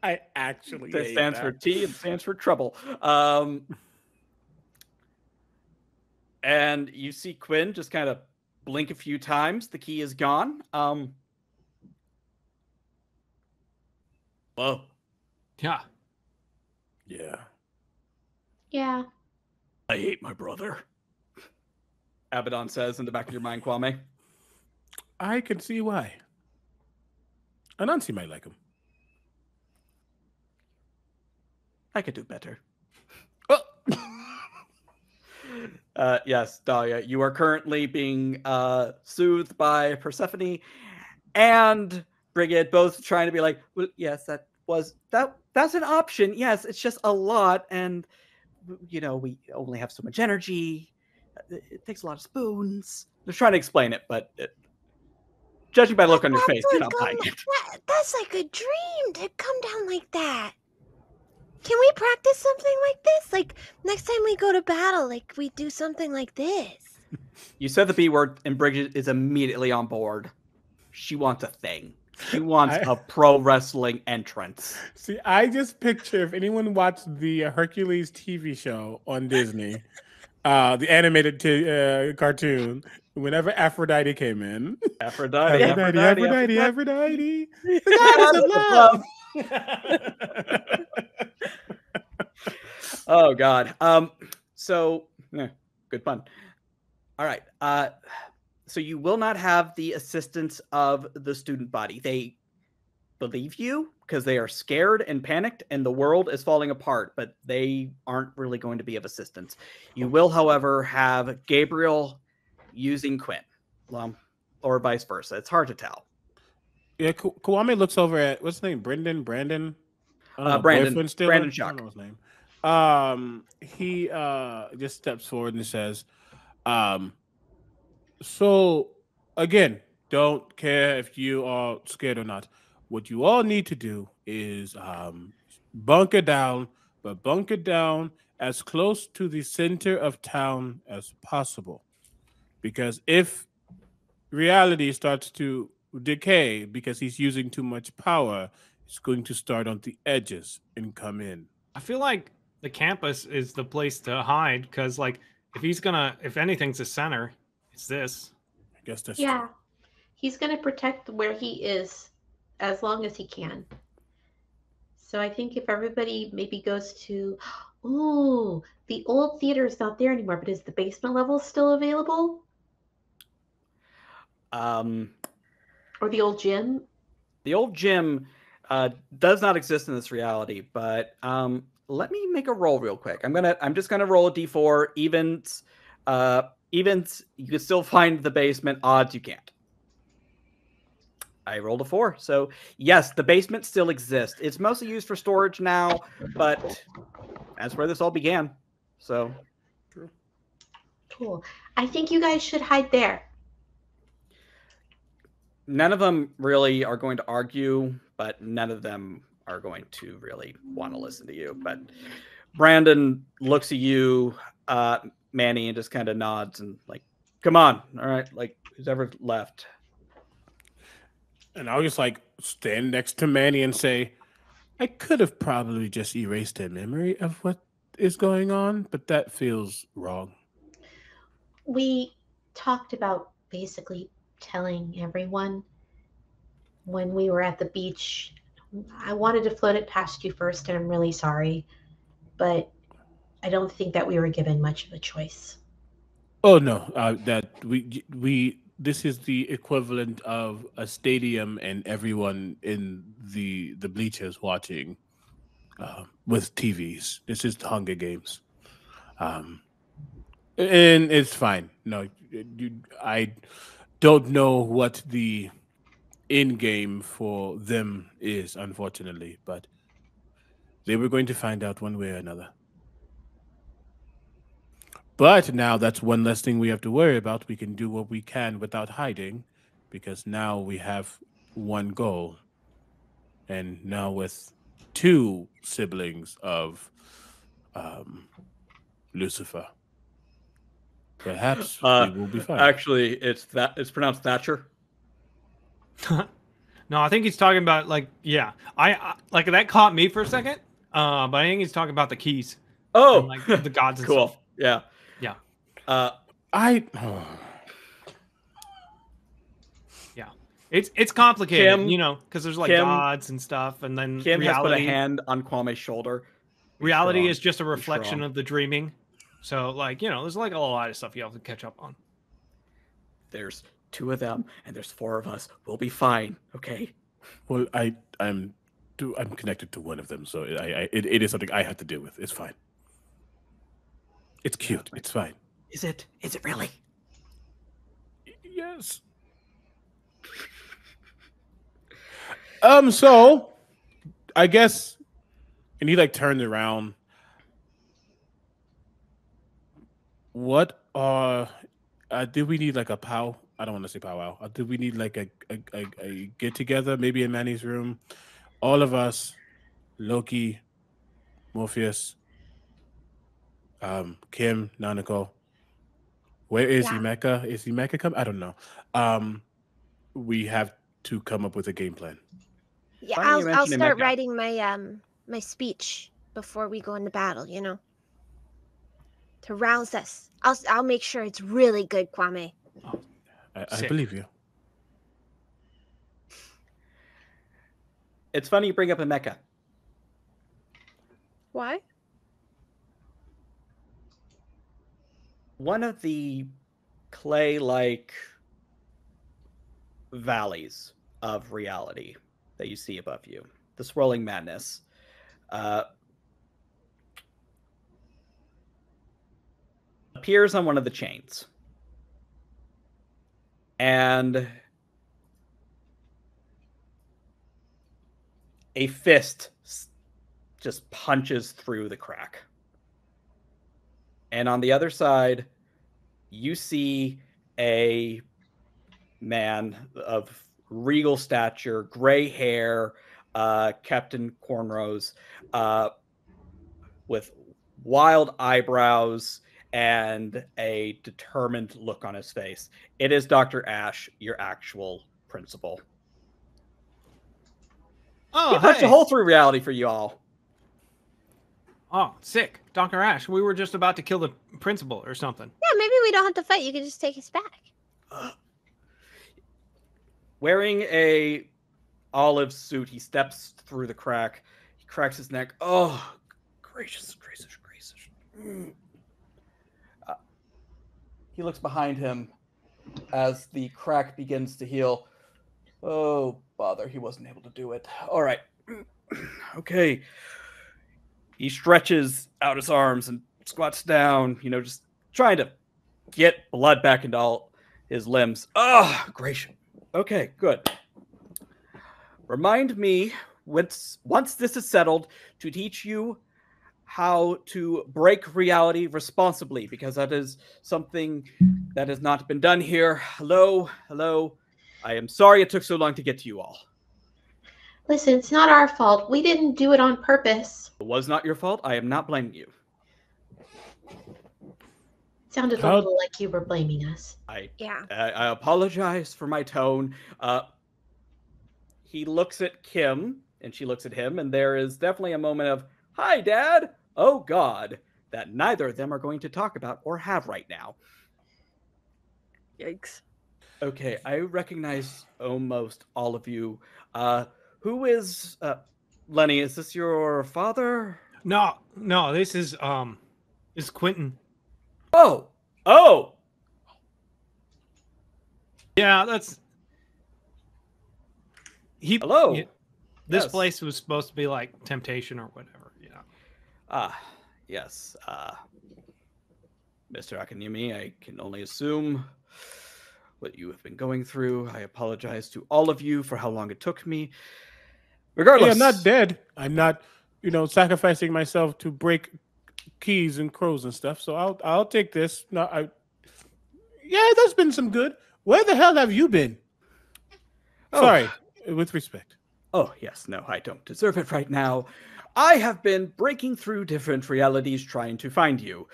I actually That hate stands for that. T and stands for trouble. Um, and you see Quinn just kind of blink a few times. The key is gone. Um, whoa. Yeah. Yeah. Yeah. I hate my brother. Abaddon says in the back of your mind, Kwame. I can see why. Anansi might like him. I could do better. Oh. [LAUGHS] [LAUGHS] Uh, yes, Dahlia, you are currently being uh, soothed by Persephone and Brigid, both trying to be like, well, yes, that was that. That's an option. Yes, it's just a lot, and you know we only have so much energy. It, it takes a lot of spoons. They're trying to explain it, but it, judging by the look on your face, you're not buying um, it. that- that's like a dream to come down like that. Can we practice something like this? Like next time we go to battle, like we do something like this. [LAUGHS] You said the B word, and Brigid is immediately on board. She wants a thing. She wants [LAUGHS] I- a pro wrestling entrance. See, I just picture if anyone watched the uh, Hercules TV show on Disney, [LAUGHS] uh, the animated t- uh, cartoon, whenever Aphrodite came in, Aphrodite, Aphrodite, Aphrodite, Aphrodite, the goddess goddess of of love. love. Oh God. Um. So, yeah, good fun. All right. Uh. So you will not have the assistance of the student body. They believe you because they are scared and panicked, and the world is falling apart. But they aren't really going to be of assistance. You will, however, have Gabriel using Quinn, um, or vice versa. It's hard to tell. Yeah, Kwame looks over at what's his name, Brendan, Brandon, Uh, know, Brandon- still? Brandon I don't know his name. Um, he uh just steps forward and says, um, so again, don't care if you are scared or not. What you all need to do is um bunker down, but bunker down as close to the center of town as possible. Because if reality starts to decay because he's using too much power, it's going to start on the edges and come in. I feel like the campus is the place to hide because, like, if he's gonna, if anything's the center, it's this. I guess that's Yeah. He's going to protect where he is as long as he can. So I think if everybody maybe goes to, [GASPS] ooh, the old theater is not there anymore, but is the basement level still available? Um, Or the old gym? the old gym uh, does not exist in this reality but um, let me make a roll real quick. I'm gonna i'm just gonna roll a d4 evens uh, evens you can still find the basement. Odds you can't. I rolled a four. So yes the basement still exists. It's mostly used for storage now but that's where this all began. So. Cool. I think you guys should hide there. None of them really are going to argue, but none of them are going to really want to listen to you. But Brandon looks at you, uh, Manny, and just kind of nods and like, "Come on, all right." Like who's ever left. And I'll just like stand next to Manny and say, I could have probably just erased a memory of what is going on, but that feels wrong. We talked about basically telling everyone when we were at the beach. I wanted to float it past you first, and I'm really sorry, but I don't think that we were given much of a choice. Oh no, uh, that we we this is the equivalent of a stadium and everyone in the the bleachers watching uh, with TVs. This is the Hunger Games, um, and it's fine. No, you, I don't know what the end game for them is, unfortunately, but they were going to find out one way or another. But now that's one less thing we have to worry about. We can do what we can without hiding because now we have one goal. And now with two siblings of um, Lucifer, perhaps Uh, we will be fine. Actually, it's that it's pronounced Thatcher. [LAUGHS] no, I think he's talking about like yeah. I, I like that caught me for a second. Uh, but I think he's talking about the keys. Oh, and, like the gods [LAUGHS] cool. stuff. Yeah. Yeah. Uh, I [SIGHS] Yeah. It's it's complicated, Kim- you know, because there's like Kim- gods and stuff, and then Kim has put a reality. hand on Kwame's shoulder. Be reality strong. is just a reflection of the dreaming. So like you know, there's like a lot of stuff you have to catch up on. There's two of them, and there's four of us. We'll be fine. Okay. well, I I'm do I'm connected to one of them, so I, I it, it is something I have to deal with. It's fine. It's cute. It's fine. Is it? Is it really? Yes. Um. So, I guess, and he like turned around. What are uh did we need like a pow? I don't want to say powwow. Uh, did we need like a a, a, a get together maybe in Manny's room? All of us, Loki, Morpheus, um, Kim, Nanako. Where is Yeah. Emeka? Is Emeka come? I don't know. Um, we have to come up with a game plan. Yeah, Funny I'll I'll start Emeka. writing my um my speech before we go into battle. You know, to rouse us. I'll s- I'll make sure it's really good, Kwame. I, I believe you. It's funny you bring up Emeka. Why? One of the clay-like valleys of reality that you see above you, the swirling madness. Uh, appears on one of the chains. And a fist just punches through the crack. And on the other side, you see a man of regal stature, gray hair, uh, Captain Cornrows, uh, with wild eyebrows and a determined look on his face. It is Dr. Ash, your actual principal. Oh, he punched hey. a hole through reality for you all. Oh, sick, Doctor Ash. We were just about to kill the principal or something. Yeah, maybe we don't have to fight. You can just take us back. [GASPS] Wearing a olive suit, he steps through the crack. He cracks his neck. Oh, gracious, gracious, gracious. Mm. He looks behind him as the crack begins to heal. Oh, bother, he wasn't able to do it. All right. [CLEARS THROAT] okay. He stretches out his arms and squats down, you know, just trying to get blood back into all his limbs. Oh, gracious. Okay, good. Remind me once once this is settled to teach you how to break reality responsibly because that is something that has not been done here. Hello, hello. I am sorry it took so long to get to you all. Listen, it's not our fault. We didn't do it on purpose. It was not your fault. I am not blaming you. It sounded How- a little like you were blaming us. I Yeah. I, I apologize for my tone. Uh, he looks at Kim and she looks at him, and there is definitely a moment of, Hi, Dad. Oh, God, that neither of them are going to talk about or have right now. Yikes. Okay, I recognize almost all of you. Uh, who is uh, Lenny? Is this your father? No, no, this is um, this is Quentin. Oh, oh, Yeah, that's he. hello. yeah, this Yes. place was supposed to be like temptation or whatever. Ah, yes. Uh, Mr. Akanyemi, I can only assume what you have been going through. I apologize to all of you for how long it took me. Hey, Regardless, I'm not dead. I'm not, you know, sacrificing myself to break keys and crows and stuff. So I'll I'll take this. No, I. Yeah, there's been some good. Where the hell have you been? Oh. Sorry, with respect. Oh, yes, no, I don't deserve it right now. I have been breaking through different realities trying to find you.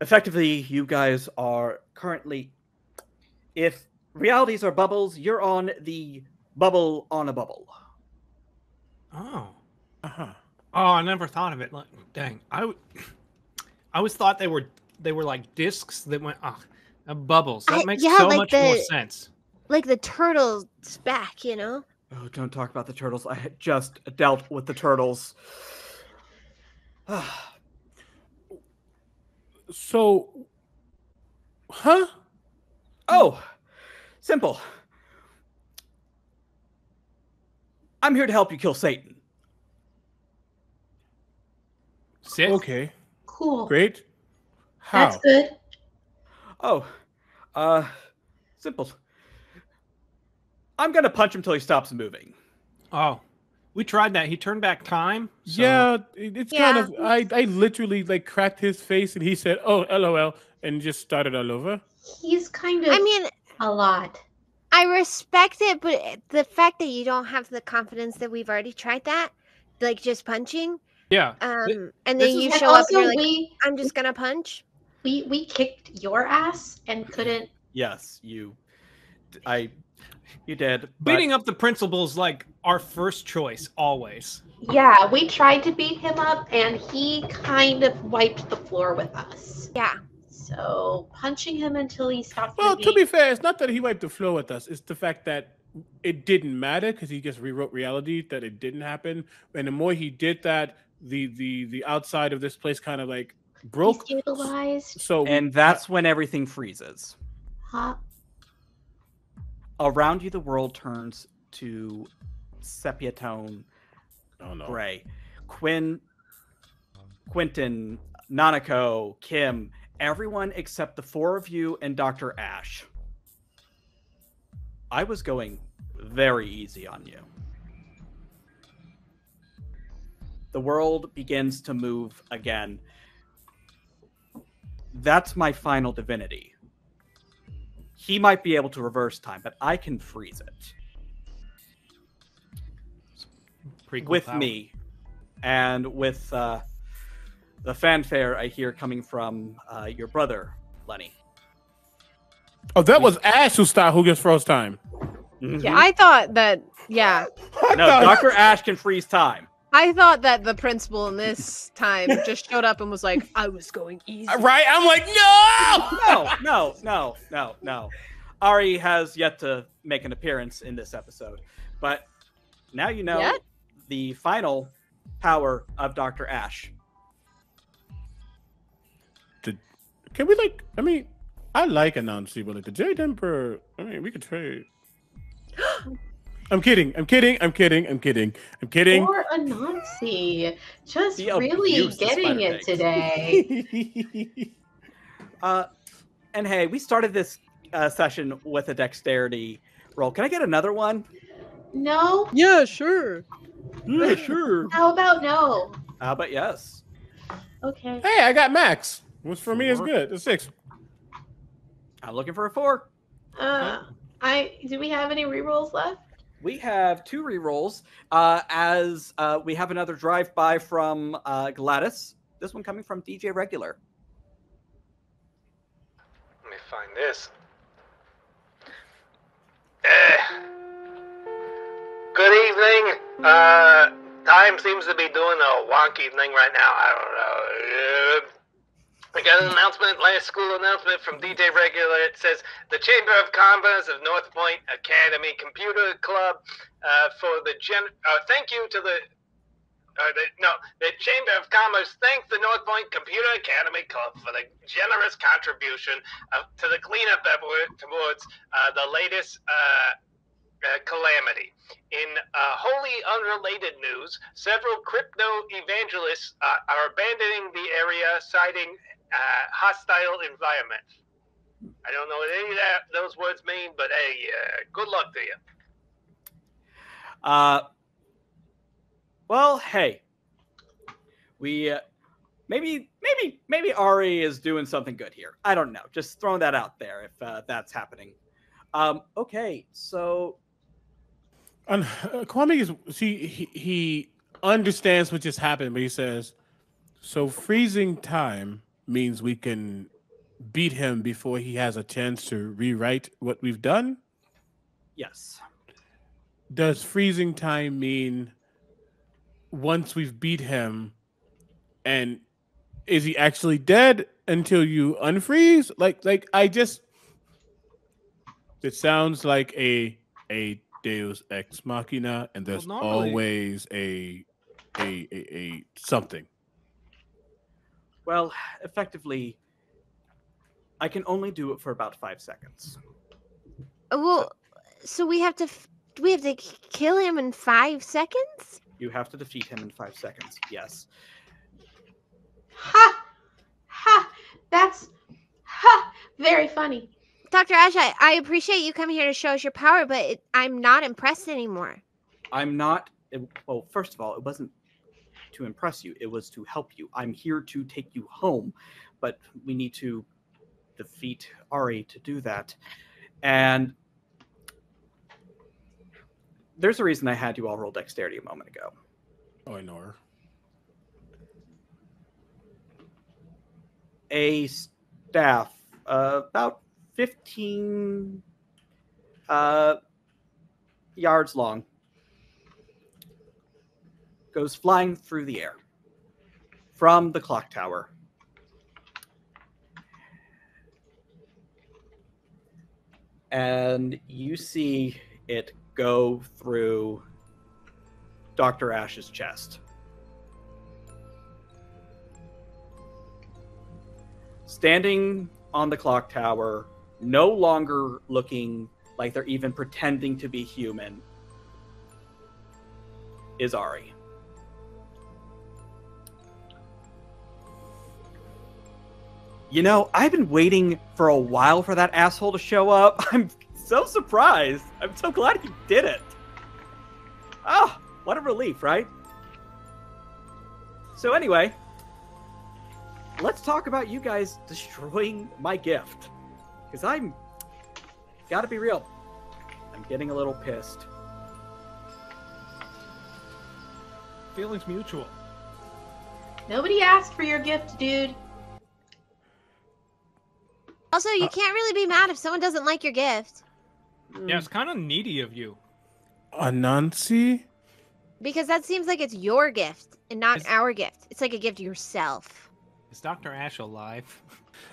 Effectively, you guys are currently. If realities are bubbles, you're on the bubble on a bubble. Oh. Uh huh. Oh, I never thought of it. Like, dang, I, w- I always thought they were they were like discs that went ah, uh, bubbles. That I- makes yeah, so like much more sense. Like the turtle's back, you know? Oh, don't talk about the turtles. I just dealt with the turtles. [SIGHS] So, huh? oh, simple. I'm here to help you kill Satan. Sick. Okay, Cool. great. How? That's good. Oh, uh, simple. I'm gonna punch him till he stops moving. Oh, we tried that. He turned back time. so- Yeah, it- it's kind of. I I literally like cracked his face and he said, "Oh, lol," and just started all over. He's kind of I mean, a lot. I respect it, but the fact that you don't have the confidence that we've already tried that, like just punching, Yeah. um, and then you show up and you're like, we I'm just gonna punch. we we kicked your ass and couldn't. Yes, you. I. You did. but- Beating up the principal's like our first choice always. Yeah, we tried to beat him up, and he kind of wiped the floor with us. Yeah. So punching him until he stopped. Well, to be fair, it's not that he wiped the floor with us. It's the fact that it didn't matter because he just rewrote reality that it didn't happen. And the more he did that, the the the outside of this place kind of like broke. destabilized. So and that's when everything freezes. Huh? Around you, the world turns to sepia tone oh no, gray. Quinn, Quentin, Nanako, Kim, everyone except the four of you and Dr. Ash. I was going very easy on you. The world begins to move again. That's my final divinity. He might be able to reverse time, but I can freeze it Pretty with power. me and with uh, the fanfare I hear coming from uh, your brother, Lenny. Oh, that was Ash who started who gets froze time. Yeah, I thought that. Yeah, [LAUGHS] no, Dr. Ash can freeze time. I thought that the principal in this time just showed up and was like, "I was going easy." Uh, right? I'm like, no. No, no, no, no, no. Ari has yet to make an appearance in this episode, but now you know Yet? the final power of Dr. Ash. Can we like? I mean, I like Anansi, but like the Jade Emperor. I mean, we could trade. [GASPS] [GASPS] [GASPS] I'm kidding. I'm kidding. I'm kidding. I'm kidding. I'm kidding. Or Nazi. Just The really getting it takes. today. [LAUGHS] Uh, and hey, we started this uh, session with a dexterity roll. Can I get another one? No? Yeah, sure. Yeah, sure. [LAUGHS] How about no? How about yes? Okay. hey, I got Max. Which for me is good. It's six. I'm looking for a four. Uh, I do we have any rerolls left? We have two rerolls. Uh, as uh, we have another drive-by from uh, Gladys. This one coming from DJ Regular. Let me find this. Eh. Good evening. Uh, time seems to be doing a wonky thing right now. I don't know. I got an announcement, last school announcement from DJ Regular. It says the Chamber of Commerce of North Point Academy Computer Club uh, for the gen. Uh, thank you to the. Uh, the, no, the Chamber of Commerce thanks the North Point Computer Academy Club for the generous contribution uh, to the cleanup effort towards uh, the latest uh, uh, calamity. In uh, wholly unrelated news, several crypto evangelists are abandoning the area, citing uh, hostile environment. I don't know what any of that, those words mean, but hey, uh, good luck to you. Uh, well, hey, we uh, maybe maybe maybe Ari is doing something good here. I don't know. Just throwing that out there if uh, that's happening. Um, okay, so And uh, Kwame is see he, he understands what just happened, but he says, "So freezing time means we can beat him before he has a chance to rewrite what we've done. yes, Does freezing time mean once we've beat him, and is he actually dead until you unfreeze? Like, like I just." It sounds like a a Deus ex machina, and there's normally- always a, a a a something. Well, effectively, I can only do it for about five seconds. Uh, Well, so we have to f- we have to k- kill him in five seconds. You have to defeat him in five seconds. Yes. Ha! Ha! That's ha! Very funny. Doctor Ash, I, I appreciate you coming here to show us your power, but it, I'm not impressed anymore. I'm not. It, well, first of all, it wasn't to impress you. It was to help you. I'm here to take you home, but we need to defeat Ari to do that. And there's a reason I had you all roll dexterity a moment ago. Oh, I know her. A staff uh, about 15 uh, yards long goes flying through the air from the clock tower. And you see it go through Dr. Ash's chest. Standing on the clock tower, no longer looking like they're even pretending to be human, is Ari. You know, I've been waiting for a while for that asshole to show up. [LAUGHS] I'm so surprised. I'm so glad he did it. Oh, what a relief, right? So, anyway, let's talk about you guys destroying my gift. Because I'm. Gotta be real. I'm getting a little pissed. Feelings mutual. Nobody asked for your gift, dude. Also, you Uh, can't really be mad if someone doesn't like your gift Yeah, it's kind of needy of you. Anansi? because that seems like it's your gift and not Is- our gift. It's like a gift to yourself. Is Dr. Ash alive?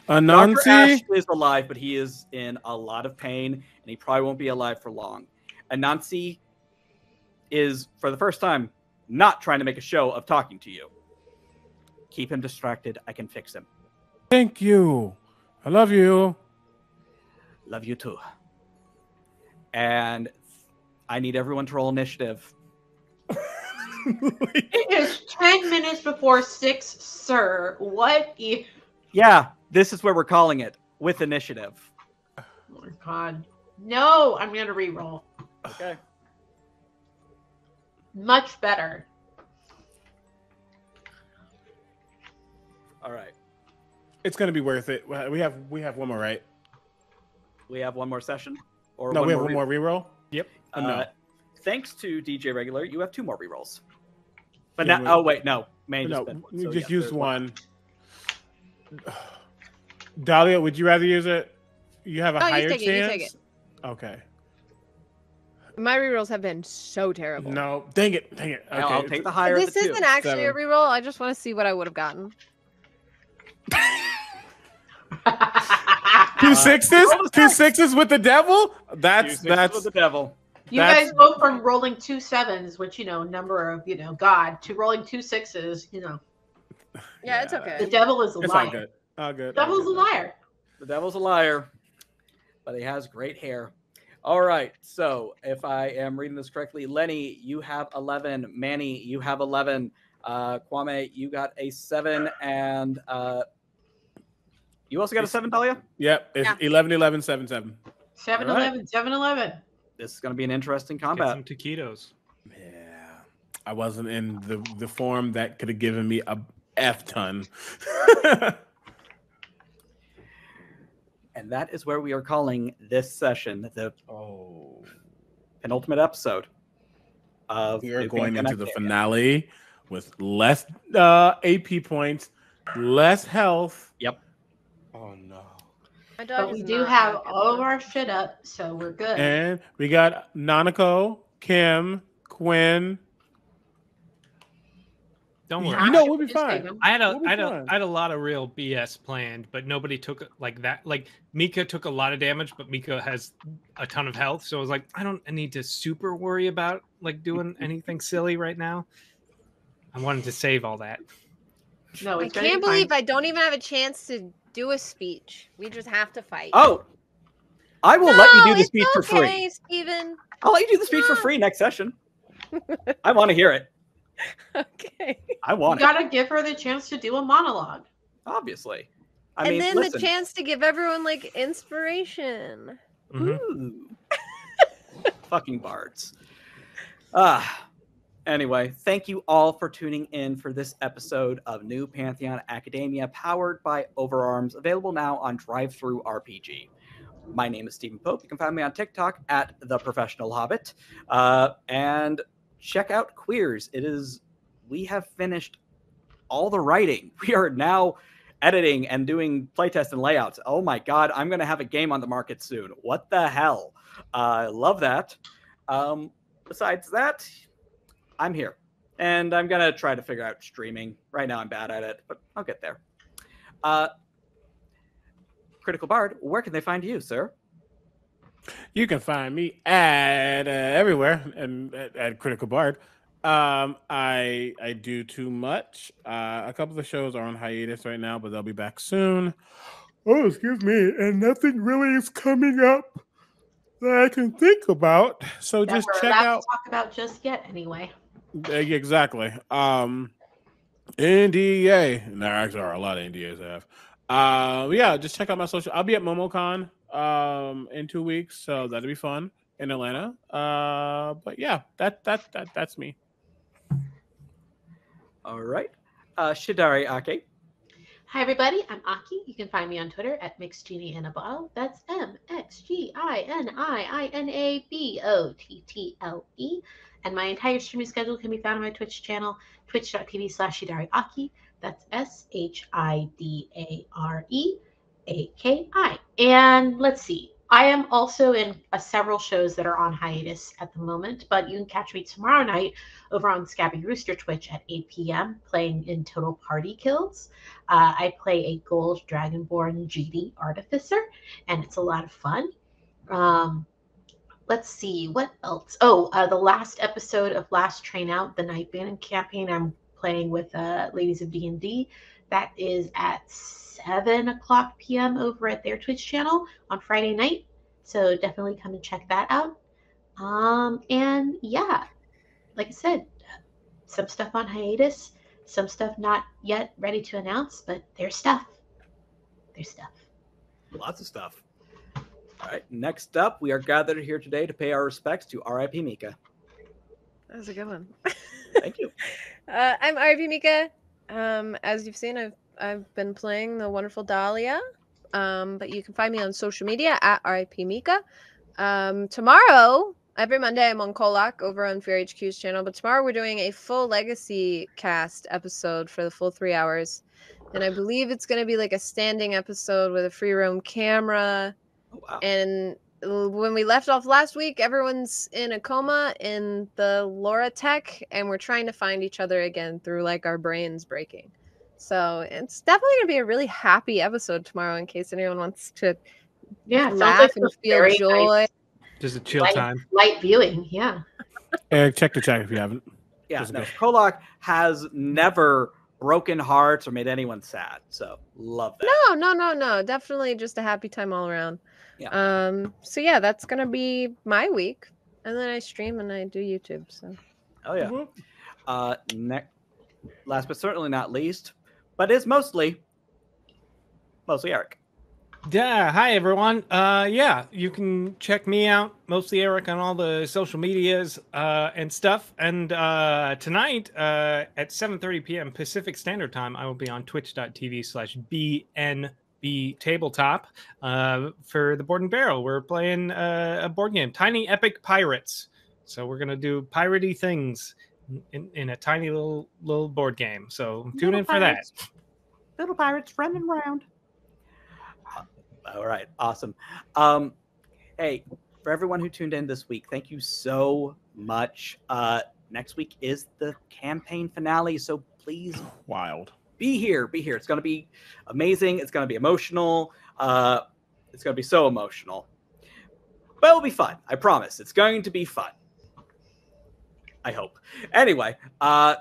Dr. [LAUGHS] Anansi? Ash is alive, but he is in a lot of pain, and he probably won't be alive for long. Anansi is, for the first time, not trying to make a show of talking to you. Keep him distracted. I can fix him. Thank you. I love you. Love you too. And I need everyone to roll initiative. [LAUGHS] It is 10 minutes before 6, sir. What? E- Yeah, this is where we're calling it with initiative. oh my god. No, I'm going to re-roll. Okay. Much better. All right. It's gonna be worth it. We have we have one more, right? We have one more session. Or No, we have more one more reroll. Yep. Oh, no. Uh, thanks to DJ Regular, you have two more rerolls. But Yeah, now, we- oh wait, no, man no, just spent one. we so just yeah, used there's one. [SIGHS] Dahlia, would you rather use it? You have a No, you higher take it, you chance. take Okay. My rerolls have been so terrible. No, dang it, dang it. Okay. I'll, I'll take the higher. of this the isn't actually a Seven. reroll. I just want to see what I would have gotten. [LAUGHS] [LAUGHS] Two sixes, Roll the two six. sixes with the devil. That's Sixes that's with the devil. You That's- guys go from rolling two sevens, which you know, number of you know God, to rolling two sixes. You know, Yeah, it's okay. the devil is a It's all liar. good. All good. The all devil's a liar. The devil's a liar, but he has great hair. All right. So if I am reading this correctly, Lenny, you have 11. Manny, you have 11. Uh, Kwame, you got a seven. And uh, you also got a seven, Dahlia? Yep, it's Yeah. 11, 11, 7, 7. 7 All right. 11, 7 11. This is going to be an interesting combat. Get combat. some taquitos. Yeah, I wasn't in the the form that could have given me a f ton. [LAUGHS] And that is where we are calling this session the oh, penultimate episode of we are New going into the finale with less uh, AP points, less health. Yep. Oh no. My dog But we do have happy all of our shit up, so we're good. And we got Nanako, Kim, Quinn. Don't worry. You know we'll be fine. I had a We'll I had a, had a lot of real BS planned, but nobody took like that. Like Mika took a lot of damage, but Mika has a ton of health, so I was like, I don't need to super worry about like doing [LAUGHS] anything silly right now. I wanted to save all that. No, I can't be fine. believe I don't even have a chance to do a speech. We just have to fight. Oh, I will let you do the it's speech for free. Steven. I'll let you do the speech for free next session. [LAUGHS] I want to hear it. Okay. I You want it, gotta give her the chance to do a monologue. obviously. I and mean, then listen. the chance to give everyone like inspiration. Mhm. Ooh. [LAUGHS] Fucking bards. Ah. Anyway, thank you all for tuning in for this episode of New Pantheon Academia, powered by Overarms, available now on DriveThruRPG. My name is Steven Pope. You can find me on TikTok at the Professional Hobbit, uh, and check out Queers. It is we have finished all the writing. [LAUGHS] We are now editing and doing playtest and layouts. Oh my god, I'm gonna have a game on the market soon. What the hell? I love that. Um, besides that, I'm here, and I'm gonna try to figure out streaming. Right now, I'm bad at it, but I'll get there. Uh, Critical Bard, where can they find you, sir? You can find me at uh, everywhere and at, at Critical Bard. Um, I I do too much. Uh, a couple of the shows are on hiatus right now, but they'll be back soon. Oh, excuse me, and nothing really is coming up that I can think about. So That just we're check allowed out to talk about just yet, anyway. Exactly. Um, NDA. There actually are a lot of NDAs I have. Uh, yeah, just check out my social. I'll be at MomoCon um in two weeks, so that'll be fun in Atlanta. Uh, but yeah, that that that that's me. All right, uh, Shidare Aki. Hi, everybody. I'm Aki. You can find me on Twitter at MixGenie in a Bottle. That's M X G I N I I N A B O T T L E. And my entire streaming schedule can be found on my Twitch channel, twitch.tv slash Aki. That's S H I D A R E A K I. And let's see. I am also in uh, several shows that are on hiatus at the moment, but you can catch me tomorrow night over on Scabby Rooster Twitch at 8 p.m. playing in Total Party Kills. Uh, I play a gold dragonborn GD artificer, and it's a lot of fun. Um, let's see what else. Oh, uh, the last episode of Last Train Out, the Night Banning campaign. I'm playing with uh, Ladies of D and D. That is at seven o'clock p.m. over at their Twitch channel on Friday night. So definitely come and check that out. Um, and yeah, like I said, some stuff on hiatus, some stuff not yet ready to announce, but there's stuff. There's stuff. Lots of stuff. All right, next up, we are gathered here today to pay our respects to RIP Mika. That was a good one. Thank you. [LAUGHS] Uh, I'm RIP Mika. Um, as you've seen, I've I've been playing the wonderful Dahlia. Um, but you can find me on social media at RIP Mika. Um, tomorrow, every Monday, I'm on Kolak over on Fear HQ's channel. But tomorrow, we're doing a full Legacy cast episode for the full three hours, and I believe it's going to be like a standing episode with a free roam camera. Oh, wow. And when we left off last week, everyone's in a coma in the Laura Tech, and we're trying to find each other again through like our brains breaking. So it's definitely gonna be a really happy episode tomorrow. In case anyone wants to Yeah, laugh like and feel joy. nice Just a chill Light- time. light viewing. Yeah. Eric, check the chat if you haven't. Yeah, Doesn't no, go. Kolak has never broken hearts or made anyone sad. So love that. No, no, no, no. Definitely just a happy time all around. Yeah. Um. So yeah, that's gonna be my week, and then I stream and I do YouTube. So Oh yeah. Mhm. Uh, next, last but certainly not least, but it's mostly, mostly Eric. Yeah, hi everyone. Uh yeah, you can check me out, mostly Eric on all the social medias uh and stuff. And uh tonight uh at 7:30 p.m. Pacific Standard Time, I will be on twitch.tv slash BNB tabletop uh for the board and barrel. We're playing uh, a board game, Tiny Epic Pirates. So we're gonna do piratey things in, in a tiny little little board game. So tune Little in for that. Little pirates running around. Uh, All right, awesome. Um, hey, for everyone who tuned in this week, thank you so much. Uh, next week is the campaign finale, so please [SIGHS] Wild. be here. Be here. It's going to be amazing. It's going to be emotional. Uh, it's going to be so emotional, but it'll be fun. I promise. It's going to be fun. I hope. Anyway, uh,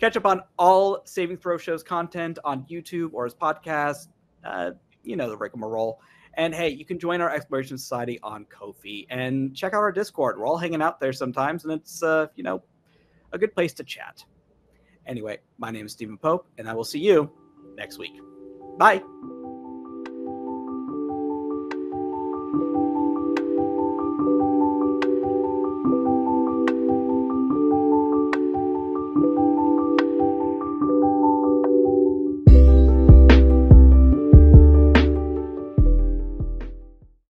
catch up on all Saving Throw shows content on YouTube or as podcast. Uh, you know the rigmarole. And hey, you can join our Exploration Society on Ko-fi and check out our Discord. We're all hanging out there sometimes, and it's uh, you know a good place to chat. Anyway, my name is Steven Pope, and I will see you next week. Bye.